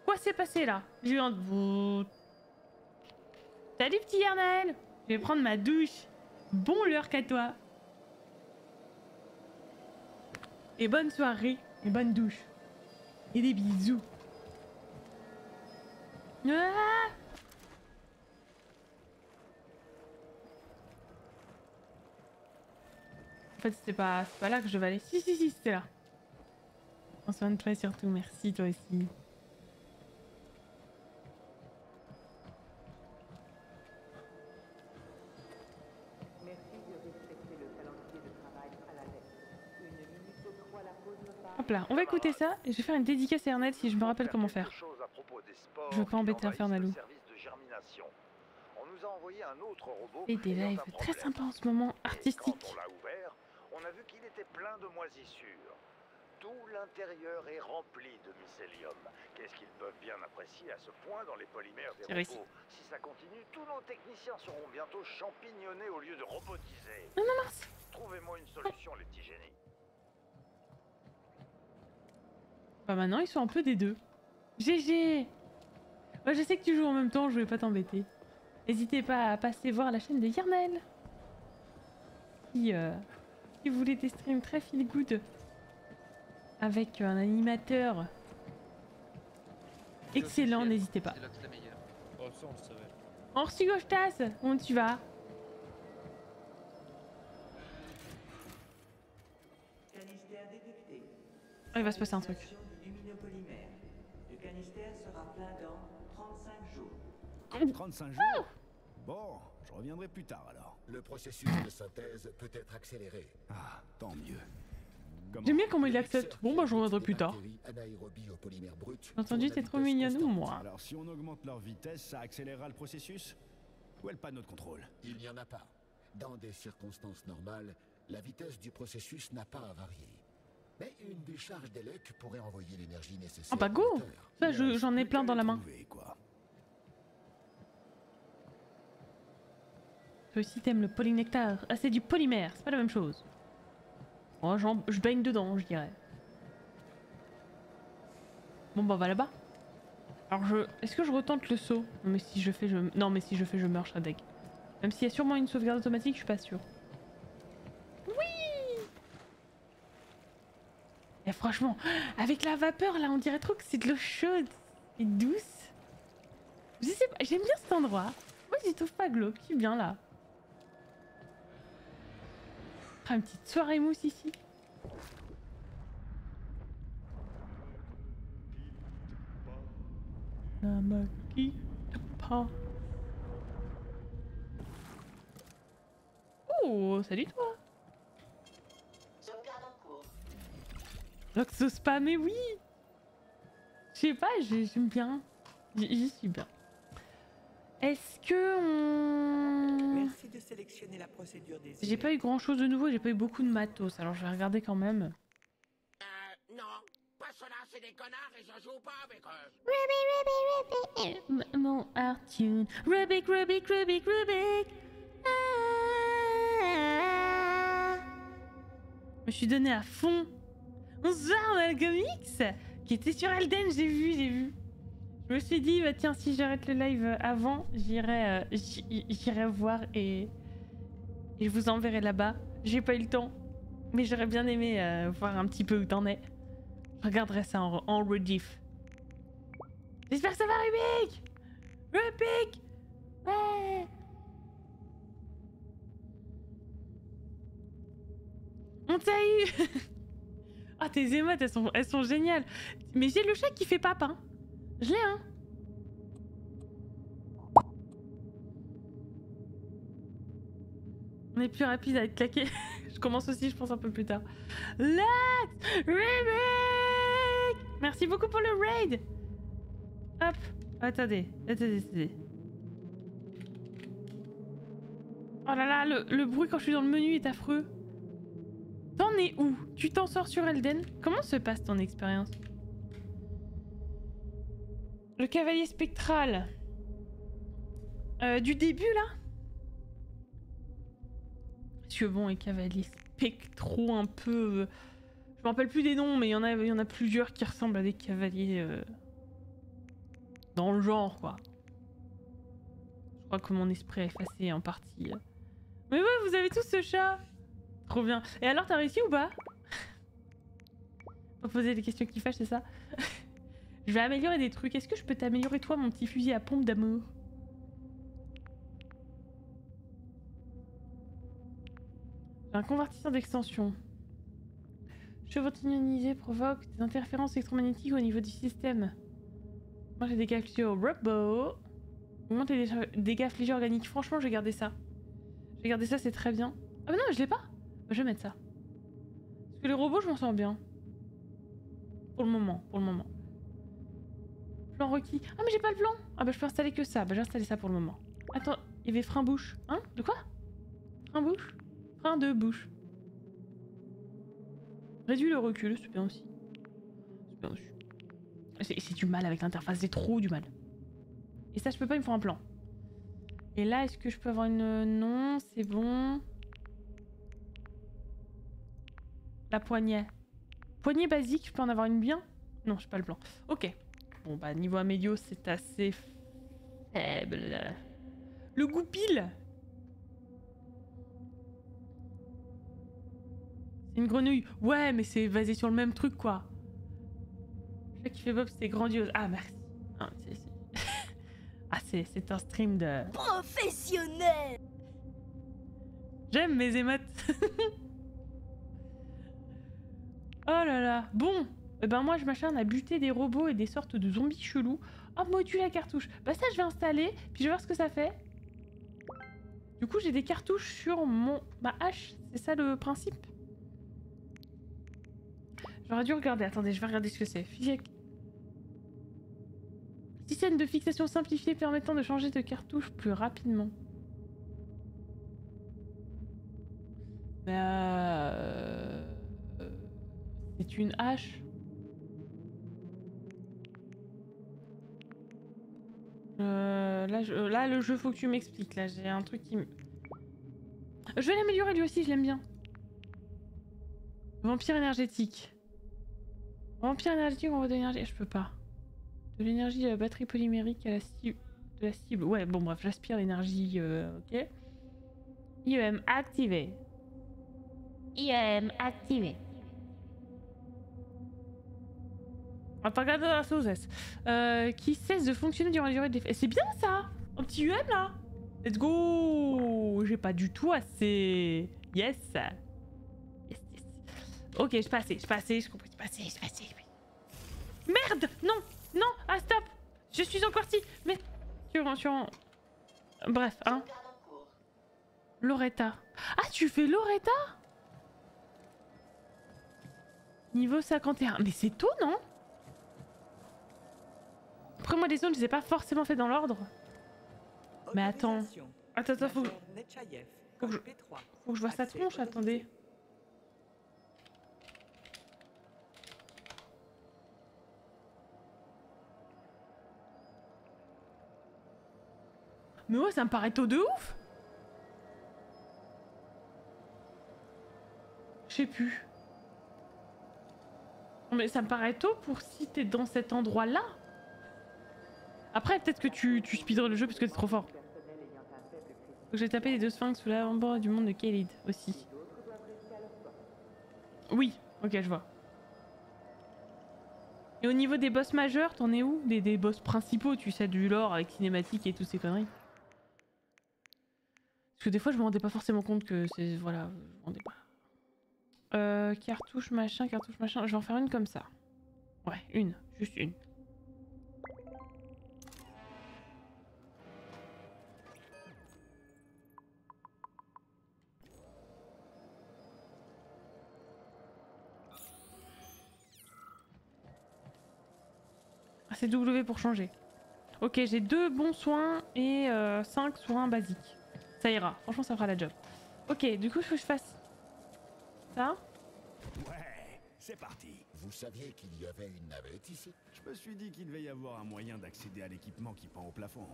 Quoi s'est passé là? J'ai eu un... Vous- Salut petit Yarnel Je vais prendre ma douche. Bon l'heure qu'à toi. Et bonne soirée. Et bonne douche. Et des bisous. Ah en fait, c'était pas, pas là que je devais aller. Si, si, si, c'était là. Prends soin de toi surtout, merci toi aussi. Là, on va écouter ça et je vais faire une dédicace à Ernest si je me rappelle comment faire. Je veux pas embêter Infernalou. Et des lives très sympas en ce moment, artistiques. On a vu qu'il était plein de moisissures. Tout l'intérieur est rempli de mycélium. Qu'est-ce qu'ils peuvent bien apprécier à ce point dans les polymères des robots Si ça continue, tous nos techniciens seront bientôt champignonnés au lieu de robotisés. Non, non. Trouvez-moi une solution, les petits génies. Bah maintenant, ils sont un peu des deux. GG Moi, je sais que tu joues en même temps, je vais pas t'embêter. N'hésitez pas à passer voir la chaîne de Yarnel. Qui, euh, qui voulait des streams très feel good. Avec un animateur excellent, n'hésitez pas. Oh, ça, on le savait. Orsi Gostas, où tu vas il va se passer un truc. 35 jours Bon, je reviendrai plus tard alors. Le processus de synthèse peut être accéléré. Ah, tant mieux. J'aime bien comment il accepte. Bon, bah, je reviendrai plus tard. Entendu, t'es trop mignonne, moi. Alors si on augmente leur vitesse, ça accélérera le processus Où est le panneau de contrôle? Il n'y en a pas. Dans des circonstances normales, la vitesse du processus n'a pas à varier. Mais une décharge d'Elec pourrait envoyer l'énergie nécessaire. Oh bah go je- j'en ai plein dans la main. Trouver, quoi. Toi aussi t'aimes le polynectar. Ah, c'est du polymère, c'est pas la même chose. Moi, j'en- je baigne dedans, je dirais. Bon, bah, on va là-bas. Alors, je... Est-ce que je retente le saut? Non, mais si je fais, je... Non, mais si je fais, je meurs, je serai deg. Même s'il y a sûrement une sauvegarde automatique, je suis pas sûre. Oui Et franchement, avec la vapeur, là, on dirait trop que c'est de l'eau chaude et douce. Je sais pas, j'aime bien cet endroit. Moi, j'y trouve pas glauque, je suis bien là? Une petite soirée mousse ici. Ne me quitte pas. Oh, salut toi. Sauvegarde en cours. L'oxo spam, mais oui sais pas, j'ai- j'aime bien. J'y j'y suis bien. Est-ce que on... Merci de sélectionner la procédure des J'ai pas eu grand chose de nouveau, j'ai pas eu beaucoup de matos, alors je vais regarder quand même. Non, pas cela, c'est des connards et je joue pas avec eux. Ruby, Ruby, Ruby. M- Mon Artune. Rubik, Rubik, Rubik, Rubik. Ah. Je me suis donné à fond. Bonsoir Malcolmix Qui était sur Elden, j'ai vu, j'ai vu. Je me suis dit, bah tiens, si j'arrête le live avant, j'irai euh, j'irai voir et... je vous enverrai là-bas. J'ai pas eu le temps, mais j'aurais bien aimé euh, voir un petit peu où t'en es. Je regarderai ça en, en rediff. J'espère que ça va, Rubik Rubik Ouais On t'a eu Ah, tes émotes, elles sont, elles sont géniales. Mais j'ai le chat qui fait papin. Je l'ai, hein. On est plus rapide à être claqué. je commence aussi, je pense, un peu plus tard. Let's Remake Merci beaucoup pour le raid Hop Attendez, attendez, attendez. Oh là là, le, le bruit quand je suis dans le menu est affreux. T'en es où? Tu t'en sors sur Elden? Comment se passe ton expérience? Le cavalier spectral. Euh, du début là? Que bon, les cavaliers spectraux un peu... euh, Je me rappelle plus des noms, mais il y, en a- plusieurs qui ressemblent à des cavaliers... euh, Dans le genre, quoi. Je crois que mon esprit a effacé en partie. Mais ouais, vous avez tous ce chat Trop bien. Et alors, t'as réussi ou pas? Faut poser des questions qui fâchent, c'est ça? Je vais améliorer des trucs. Est-ce que je peux t'améliorer, toi, mon petit fusil à pompe d'amour? Un convertisseur d'extension. Chevaux ionisés provoquent des interférences électromagnétiques au niveau du système. Moi, j'ai des au robot. Augmente les dégâts- dégâts fligés organiques. Franchement, je vais garder ça. Je vais garder ça, c'est très bien. Ah, mais non, je l'ai pas Bah, Je vais mettre ça. Parce que les robots, je m'en sors bien. Pour le moment, pour le moment. Plan requis. Ah, mais j'ai pas le plan Ah, bah, je peux installer que ça. Bah, j'ai installé ça pour le moment. Attends, il y avait frein bouche. Hein? De quoi? Frein bouche? Frein de bouche. Réduit le recul, c'est bien aussi. C'est bien aussi. C'est c'est du mal avec l'interface, c'est trop du mal. Et ça, je peux pas, il me faut un plan. Et là, est-ce que je peux avoir une... Non, c'est bon. La poignée. Poignée basique, je peux en avoir une bien? Non, j'ai pas le plan. Ok. Bon, bah, niveau amélior, c'est assez faible. Le goupil C'est une grenouille. Ouais, mais c'est basé sur le même truc, quoi. Le qui fait Bob, c'était grandiose. Ah, merci. Ah, c'est- c'est- ah, c'est c'est un stream de... Professionnel J'aime mes émotes. oh là là. Bon. Eh ben moi, je m'acharne à buter des robots et des sortes de zombies chelous. Oh, module à cartouche. Bah ça, je vais installer, puis je vais voir ce que ça fait. Du coup, j'ai des cartouches sur mon ma hache. C'est ça le principe? J'aurais dû regarder. Attendez, je vais regarder ce que c'est. Système de fixation simplifié permettant de changer de cartouche plus rapidement. Mais euh... euh, C'est une hache. Euh, là, je- là, le jeu, faut que tu m'expliques. Là, j'ai un truc qui. Je vais l'améliorer lui aussi, je l'aime bien. Vampire énergétique. Vampire énergétique, on va de l'énergie. Je peux pas. De l'énergie de la batterie polymérique à la cible. Ouais, bon, bref, j'aspire l'énergie. euh, ok. IEM activé. IAM activé. La sauce. Euh, qui cesse de fonctionner durant la durée de l'effet. C'est bien ça Un petit UM là Let's go J'ai pas du tout assez. Yes Yes, yes. Ok, je passais, je passais, je comprends, je passais, je passais. Merde Non Non Ah, stop Je suis encore si Mais... Sur, sur... Bref, hein. Loretta. Ah, tu fais Loretta? Niveau 51. Mais c'est tôt, non? Après, moi, les zones, je les ai pas forcément fait dans l'ordre. Mais attends. Attends, attends, faut, que- faut que je... P3. faut que je vois sa tronche, attendez. Mais ouais, ça me paraît tôt de ouf Je sais plus. Mais ça me paraît tôt pour si t'es dans cet endroit-là. Après, peut-être que tu, tu le jeu parce que t'es trop fort. Donc j'ai tapé les deux sphinx sous l'avant-bord du monde de Khalid aussi. Oui, ok, je vois. Et au niveau des boss majeurs, t'en es où des, des boss principaux, tu sais, du lore avec cinématique et toutes ces conneries? Parce que des fois, je me rendais pas forcément compte que c'est... Voilà, je me rendais pas. Euh, cartouche machin, cartouche machin. Je vais en faire une comme ça. Ouais, une, juste une. C'est W pour changer. Ok, j'ai deux bons soins et 5 soins basiques. Ça ira. Franchement, ça fera la job. Ok, du coup, il faut que je fasse ça. Ouais, c'est parti. Vous saviez qu'il y avait une navette ici? Je me suis dit qu'il devait y avoir un moyen d'accéder à l'équipement qui pend au plafond.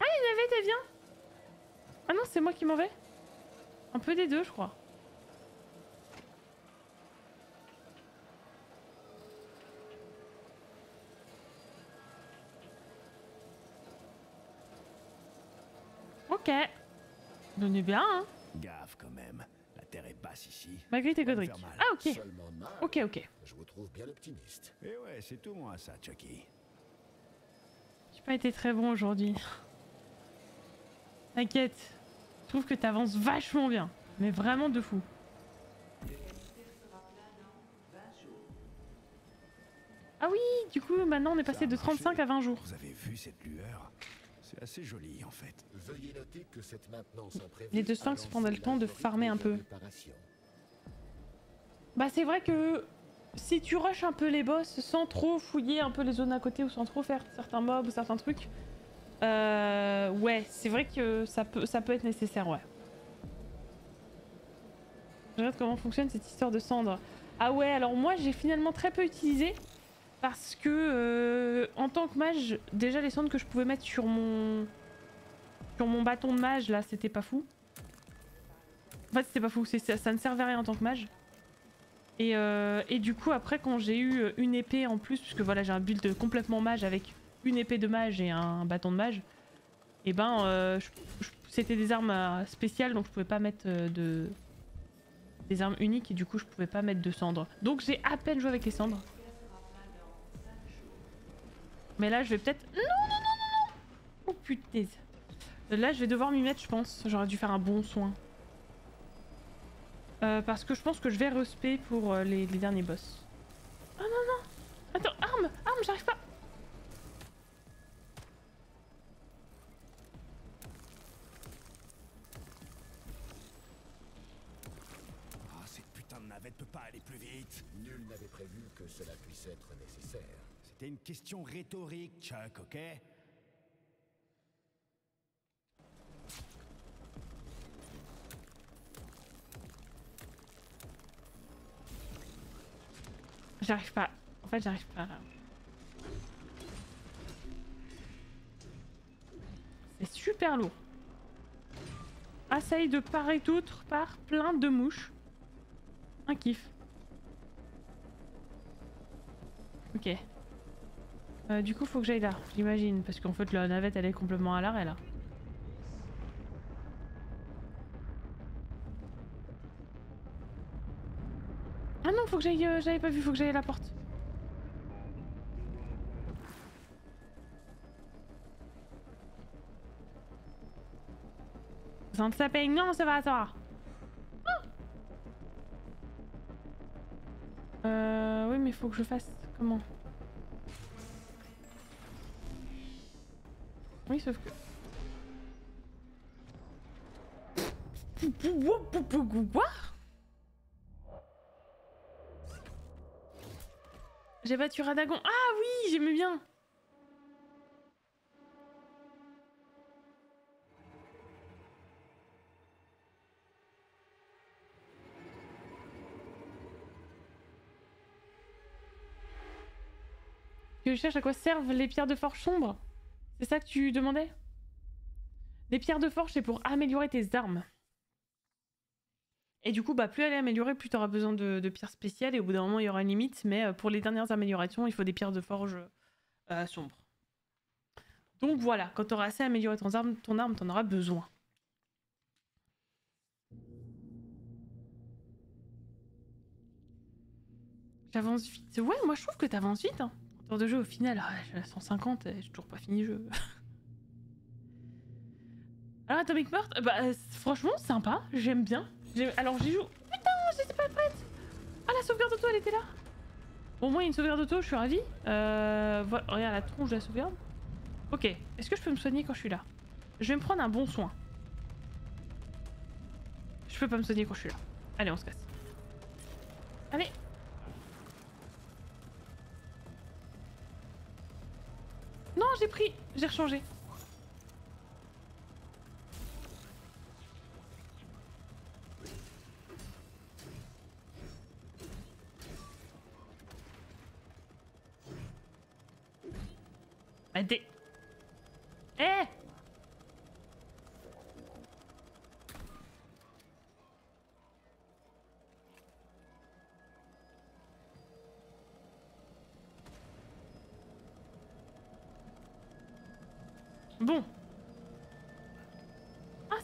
Ah, il avait, t'es bien Ah non, c'est moi qui m'en vais? Un peu des deux, je crois. Ok. On est bien, hein Gaffe quand même. La terre est basse ici. Me faire mal. Ah, ok. Ok, ok. Je vous trouve bien optimiste. Et ouais, c'est tout moi ça, Chucky. J'ai pas été très bon aujourd'hui. T'inquiète. Je trouve que t'avances vachement bien. Mais vraiment de fou. Ah oui, du coup, maintenant on est passé de 35 à 20 jours. Vous avez vu cette lueur? C'est assez joli en fait. Veuillez noter que cette maintenance imprévue Les deux sphinx prendront le temps de farmer un peu. réparation. Bah c'est vrai que si tu rushes un peu les boss sans trop fouiller un peu les zones à côté ou sans trop faire certains mobs ou certains trucs, euh, ouais, c'est vrai que ça peut, ça peut être nécessaire, ouais. Je regarde comment fonctionne cette histoire de cendre. Ah ouais, alors moi j'ai finalement très peu utilisé parce que euh, en tant que mage, déjà les cendres que je pouvais mettre sur mon sur mon bâton de mage là, c'était pas fou. En fait, c'était pas fou, ça, ne servait à rien en tant que mage. Et, euh, et du coup, après, quand j'ai eu une épée en plus, puisque voilà, j'ai un build complètement mage avec une épée de mage et un bâton de mage, et ben, euh, je- je- c'était des armes euh, spéciales, donc je pouvais pas mettre euh, de. des armes uniques, et du coup, je pouvais pas mettre de cendres. Donc, j'ai à peine joué avec les cendres. Mais là, je vais peut-être. Non, non, non, non, non Oh putain. Là, je vais devoir m'y mettre, je pense. J'aurais dû faire un bon soin. Euh, parce que je pense que je vais respect pour euh, les, les derniers boss. Oh non, non Attends, arme Arme, j'arrive pas C'était une question rhétorique, Chuck, ok? J'arrive pas. En fait, j'arrive pas. C'est super lourd. Assailli de part et d'autre par plein de mouches. Un kiff. Ok. Euh, du coup, faut que j'aille là, j'imagine. Parce qu'en fait, la navette, elle est complètement à l'arrêt là. Ah non, faut que j'aille. euh, J'avais pas vu, faut que j'aille à la porte. Ça te non, ça va toi. Ah Euh, oui, mais faut que je fasse comment? J'ai battu Radagon. Ah oui, j'aimais bien. Je cherche à quoi servent les pierres de forge sombres C'est ça que tu demandais? Les pierres de forge, c'est pour améliorer tes armes. Et du coup, bah, plus elle est améliorée, plus tu auras besoin de, pierres spéciales et au bout d'un moment, il y aura une limite. Mais euh, pour les dernières améliorations, il faut des pierres de forge euh, sombres. Donc voilà, quand tu auras assez amélioré ton arme, ton arme, t'en auras besoin. J'avance vite. Ouais, moi je trouve que t'avances vite. Hein. De jeu, au final, ah, j'ai la 150 et j'ai toujours pas fini le jeu. Alors Atomic Mort, bah euh, franchement sympa, j'aime bien. Alors j'y joue. Putain, j'étais pas prête. Ah la sauvegarde auto, elle était là. Bon, moi il y a une sauvegarde auto, je suis ravie. Euh, voilà, regarde la tronche de la sauvegarde. Ok, est-ce que je peux me soigner quand je suis là? Je vais me prendre un bon soin. Je peux pas me soigner quand je suis là. Allez, on se casse. Allez. J'ai pris, j'ai rechangé. Eh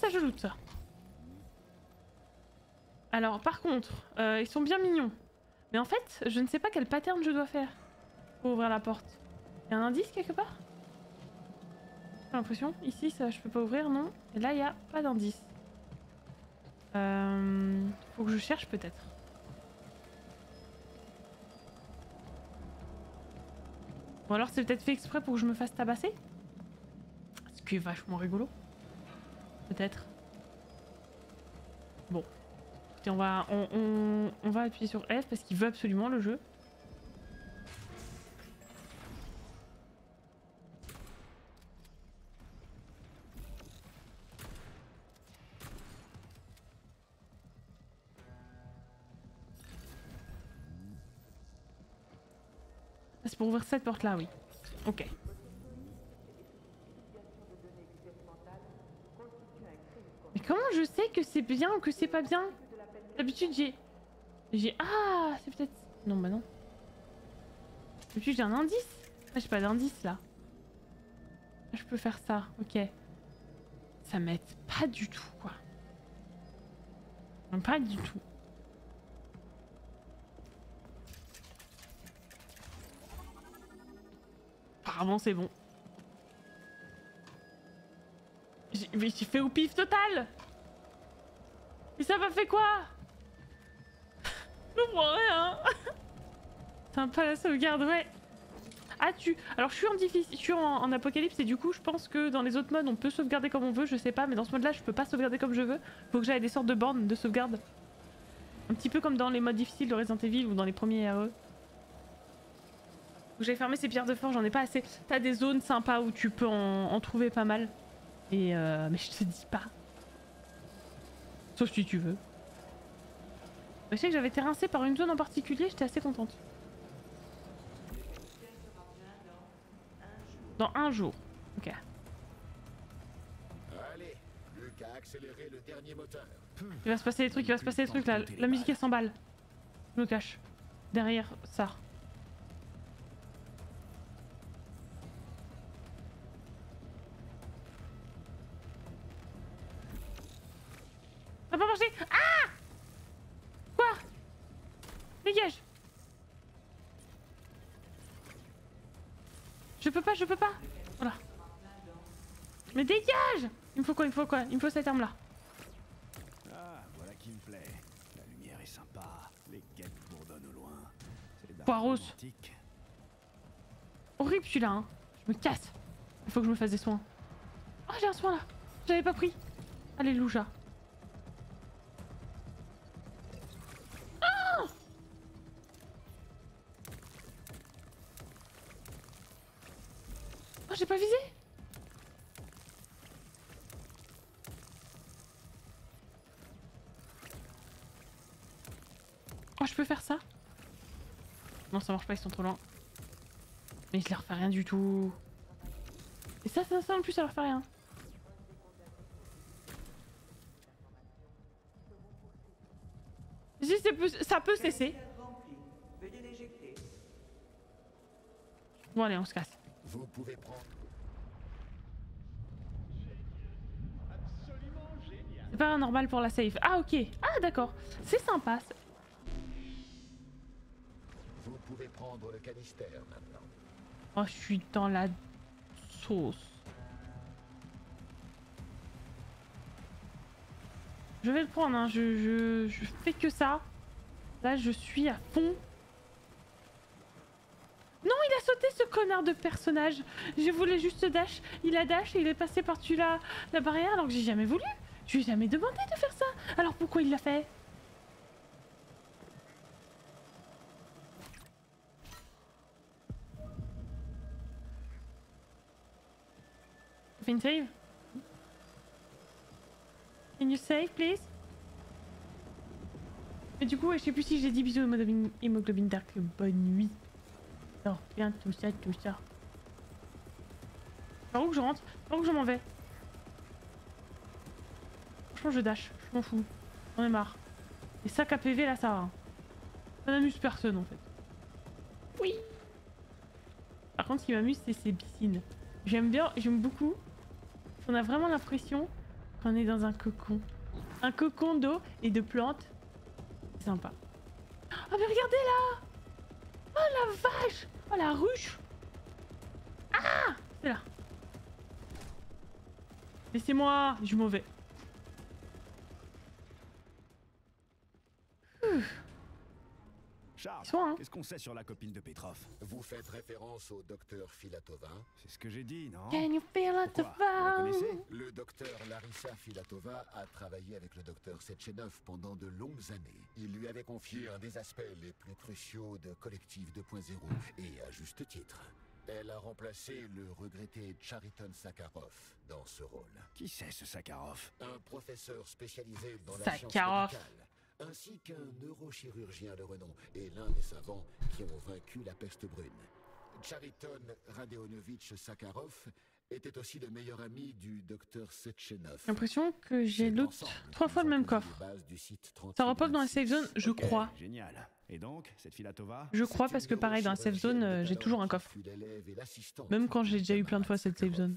ça je loot ça. Alors, par contre, euh, ils sont bien mignons. Mais en fait, je ne sais pas quel pattern je dois faire pour ouvrir la porte. Il y a un indice quelque part? J'ai l'impression. Ici, ça, je peux pas ouvrir, non Et là, il y a pas d'indice. Euh, faut que je cherche peut-être. Ou alors c'est peut-être fait exprès pour que je me fasse tabasser? Ce qui est vachement rigolo. Peut-être. Bon. On va, on, on- on va appuyer sur F parce qu'il veut absolument le jeu. Ah, C'est pour ouvrir cette porte là, oui. Ok. Comment je sais que c'est bien ou que c'est pas bien D'habitude j'ai... J'ai... Ah C'est peut-être... Non bah non. D'habitude j'ai un indice Ah j'ai pas d'indice là. Ah, Je peux faire ça, ok. Ça m'aide pas du tout quoi. Pas du tout. Apparemment c'est bon. Mais j'ai fait au pif total Et ça m'a fait quoi? Je rien Sympa la sauvegarde, ouais. Ah tu... Alors je suis en difficile, je suis en, apocalypse et du coup je pense que dans les autres modes on peut sauvegarder comme on veut, je sais pas, mais dans ce mode là je peux pas sauvegarder comme je veux. Faut que j'aille des sortes de bornes de sauvegarde. Un petit peu comme dans les modes difficiles de Resident Evil ou dans les premiers RE. J'ai fermé ces pierres de forge, j'en ai pas assez. T'as des zones sympas où tu peux en, en trouver pas mal. Et euh, mais je te dis pas. Sauf si tu veux. Mais je sais que j'avais été rincée par une zone en particulier, j'étais assez contente. Dans un jour. Ok. Allez, qu'à accélérer le dernier moteur. Il va se passer des trucs, il va se passer des trucs là. La musique elle s'emballe. Je me cache. Derrière ça. Pas marché Ah Quoi? Dégage Je peux pas, je peux pas Voilà. Mais dégage Il me faut quoi, il me faut quoi? Il me faut cette arme là. Ah, voilà qui me plaît. La lumière est sympa, les guêpes bourdonnent au loin. Poiros. Horrible celui-là, hein. Je me casse. Il faut que je me fasse des soins. Oh, j'ai un soin là. J'avais pas pris. Allez, Louja. J'ai pas visé Oh, je peux faire ça? Non, ça marche pas, ils sont trop loin. Mais je leur fais rien du tout. Et ça, ça, ça en plus, ça leur fait rien. Si, ça peut cesser. Bon, allez, on se casse. Vous pouvez prendre. C'est pas normal pour la save. Ah, ok. Ah, d'accord. C'est sympa. Vous pouvez prendre le canister maintenant. Oh, je suis dans la sauce. Je vais le prendre, hein. je, je, je fais que ça. Là, je suis à fond. Sauté ce connard de personnage. Je voulais juste dash. Il a dash et il est passé par-dessus la, la barrière alors que j'ai jamais voulu. Je lui ai jamais demandé de faire ça. Alors pourquoi il l'a fait? Fais une save? Can you save, please? Mais du coup, je sais plus si j'ai dit bisous hémoglobine, hémoglobine dark. Bonne nuit. Non, bien tout ça, tout ça. Par où que je rentre? Par où que je m'en vais? Franchement, je dash. Je m'en fous. J'en ai marre. Les sacs à PV, là, ça va. Ça n'amuse personne, en fait. Oui Par contre, ce qui m'amuse, c'est ces piscines. J'aime bien, j'aime beaucoup. On a vraiment l'impression qu'on est dans un cocon. Un cocon d'eau et de plantes. C'est sympa. Oh mais regardez là la vache Oh la ruche Ah C'est là. Laissez-moi, je suis mauvais. Charles, hein. qu'est-ce qu'on sait sur la copine de Petrov Vous faites référence au docteur Filatova C'est ce que j'ai dit, non Can you feel it Pourquoi Vous la around connaissez Le docteur Larissa Filatova a travaillé avec le docteur Sechenov pendant de longues années. Il lui avait confié un des aspects les plus cruciaux de Collectif 2.0, et à juste titre. Elle a remplacé le regretté Chariton Sakharov dans ce rôle. Qui c'est ce Sakharov? Un professeur spécialisé dans la science médicale, ainsi qu'un neurochirurgien de renom et l'un des savants qui ont vaincu la peste brune. Chariton Radeonovitch Sakharov était aussi le meilleur ami du docteur Sechenov. J'ai l'impression que j'ai loot trois fois le même coffre. Ça repose dans la safe zone, je crois. Génial. Et donc, cette Filatova Je crois parce que pareil, dans la safe zone, j'ai toujours un coffre. Même quand j'ai déjà eu plein de fois cette safe zone.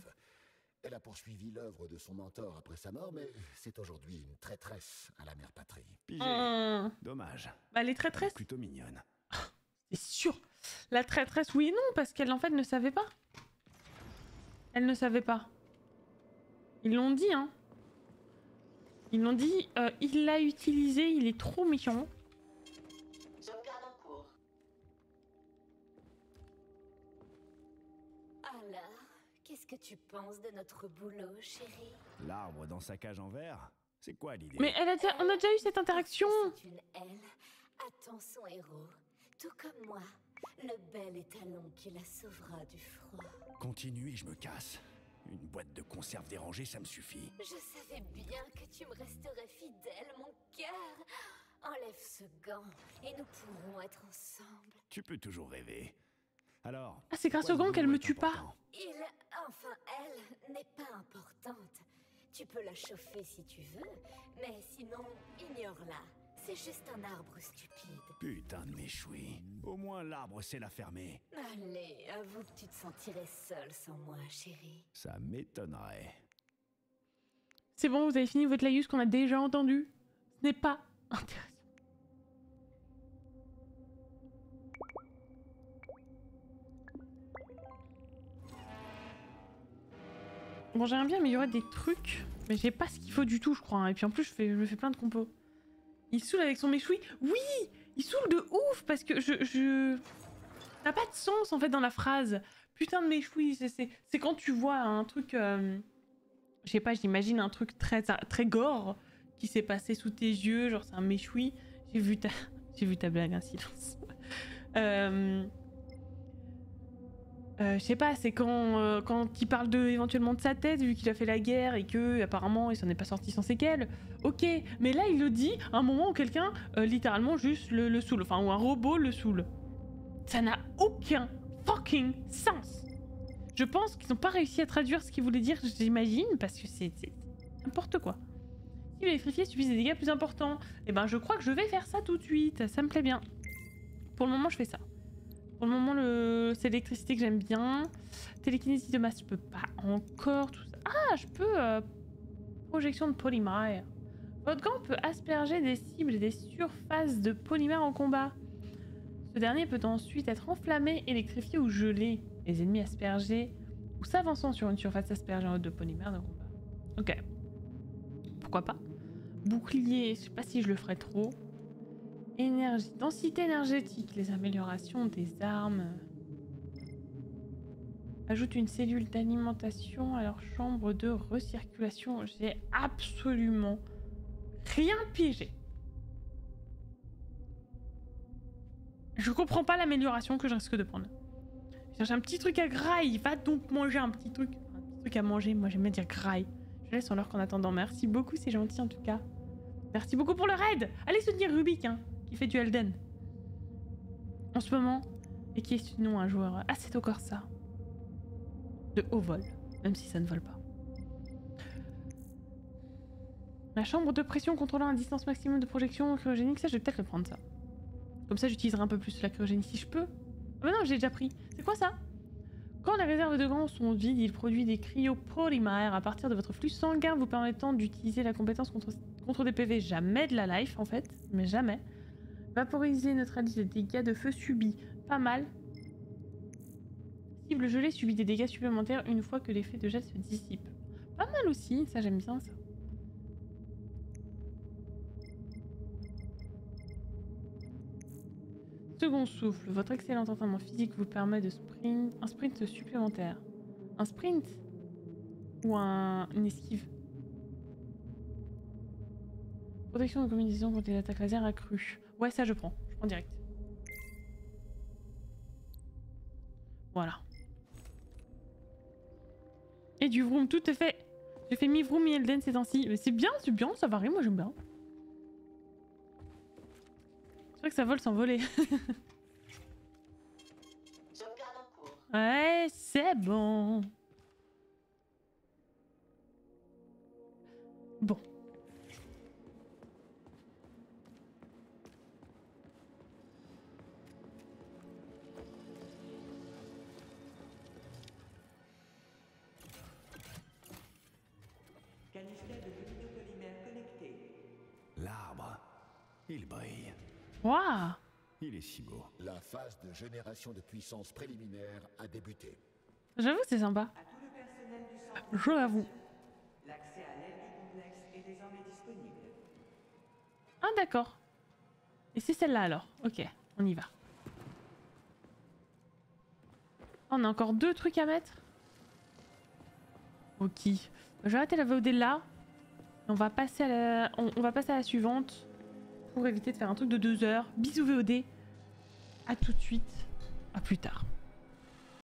Elle a poursuivi l'œuvre de son mentor après sa mort, mais c'est aujourd'hui une traîtresse à la mère patrie. Pigé. Hum. Dommage. Bah les traîtresses, Plutôt mignonne. c'est sûr. La traîtresse, oui et non, parce qu'elle en fait ne savait pas. Elle ne savait pas. Ils l'ont dit, hein. Ils l'ont dit, euh, il l'a utilisé, il est trop méchant. Que tu penses de notre boulot, chérie? L'arbre dans sa cage en verre? C'est quoi l'idée? Mais elle a déjà, on a déjà eu cette interaction. C'est une elle. Attends son héros. Tout comme moi. Le bel étalon qui la sauvera du froid. Continue et je me casse. Une boîte de conserve dérangée, ça me suffit. Je savais bien que tu me resterais fidèle, mon cœur. Enlève ce gant et nous pourrons être ensemble. Tu peux toujours rêver. Alors Ah, c'est grâce au gant qu'elle me tue pas. Il, enfin elle, n'est pas importante. Tu peux la chauffer si tu veux, mais sinon, ignore-la. C'est juste un arbre stupide. Putain de méchoui. Au moins l'arbre sait la fermer. Allez, avoue que tu te sentirais seule sans moi, chérie. Ça m'étonnerait. C'est bon, vous avez fini votre laïus qu'on a déjà entendu. Ce n'est pas intéressant. Bon, j'aimerais bien améliorer des trucs, mais j'ai pas ce qu'il faut du tout, je crois. hein. Et puis en plus, je, fais, je fais plein de compos. Il saoule avec son méchoui. Oui Il saoule de ouf parce que je. je... N'a pas de sens en fait dans la phrase. Putain de méchoui, c'est- quand tu vois un truc. euh, je sais pas, j'imagine un truc très, très gore qui s'est passé sous tes yeux, genre c'est un méchoui. J'ai vu ta, j'ai vu ta blague, un silence. Euh, Euh, je sais pas, c'est quand, euh, quand il parle éventuellement de sa tête, vu qu'il a fait la guerre et que apparemment il s'en est pas sorti sans séquelles. Ok, mais là il le dit à un moment où quelqu'un euh, littéralement juste le, le saoule, enfin où un robot le saoule. Ça n'a aucun fucking sens. Je pense qu'ils n'ont pas réussi à traduire ce qu'il voulait dire, j'imagine, parce que c'est n'importe quoi. Si l'électrifier suffit des dégâts plus importants, eh ben je crois que je vais faire ça tout de suite, ça me plaît bien. Pour le moment je fais ça. Pour le moment, le... c'est l'électricité que j'aime bien. Télékinésie de masse, je peux pas encore. Tout ça. Ah, je peux. euh, Projection de polymère. Votre gant peut asperger des cibles et des surfaces de polymère en combat. Ce dernier peut ensuite être enflammé, électrifié ou gelé. Les ennemis aspergés ou s'avançant sur une surface aspergée en haute de polymère de combat. Ok. Pourquoi pas? Bouclier, je sais pas si je le ferai trop. Densité énergétique, les améliorations des armes. Ajoute une cellule d'alimentation à leur chambre de recirculation. J'ai absolument rien piégé. Je comprends pas l'amélioration que je risque de prendre. Je cherche un petit truc à graille. Va donc manger un petit truc. Un petit truc à manger. Moi j'aime bien dire graille. Je laisse en l'heure qu'en attendant. Merci beaucoup, c'est gentil en tout cas. Merci beaucoup pour le raid. Allez soutenir Rubik, hein, qui fait du Elden. En ce moment, et qui est sinon un joueur assez au Corsa. De haut vol, même si ça ne vole pas. La chambre de pression contrôlant la distance maximum de projection cryogénique, ça je vais peut-être le prendre ça. Comme ça j'utiliserai un peu plus la cryogénie si je peux. Ah bah non, j'ai déjà pris. C'est quoi ça? Quand les réserves de gants sont vides, il produit des cryopolymères à partir de votre flux sanguin vous permettant d'utiliser la compétence contre des PV. Jamais de la life en fait, mais jamais. Vaporiser, neutraliser les dégâts de feu subis. Pas mal. Cible gelée subit des dégâts supplémentaires une fois que l'effet de jet se dissipe. Pas mal aussi, ça j'aime bien ça. Second souffle, votre excellent entraînement physique vous permet de sprint, un sprint supplémentaire. Un sprint Ou un, une esquive Protection de communication contre les attaques laser accrues. Ouais, ça je prends. Je prends direct. Voilà. Et du vroom, tout est fait. J'ai fait mi vroom, mi Elden ces temps-ci. Mais c'est bien, c'est bien, ça varie, moi j'aime bien. C'est vrai que ça vole sans voler. Ouais, c'est bon. Bon. Waouh Il est si beau. La phase de génération de puissance préliminaire a débuté. J'avoue, c'est sympa. Je l'avoue. L'accès à l'aide du complexe est désormais disponible. Ah d'accord. Et c'est celle-là alors. Ok, on y va. Oh, on a encore deux trucs à mettre. Ok. Je vais arrêter la VOD là. On va passer à la, on, on va passer à la suivante pour éviter de faire un truc de deux heures. Bisous VOD. À tout de suite. À plus tard.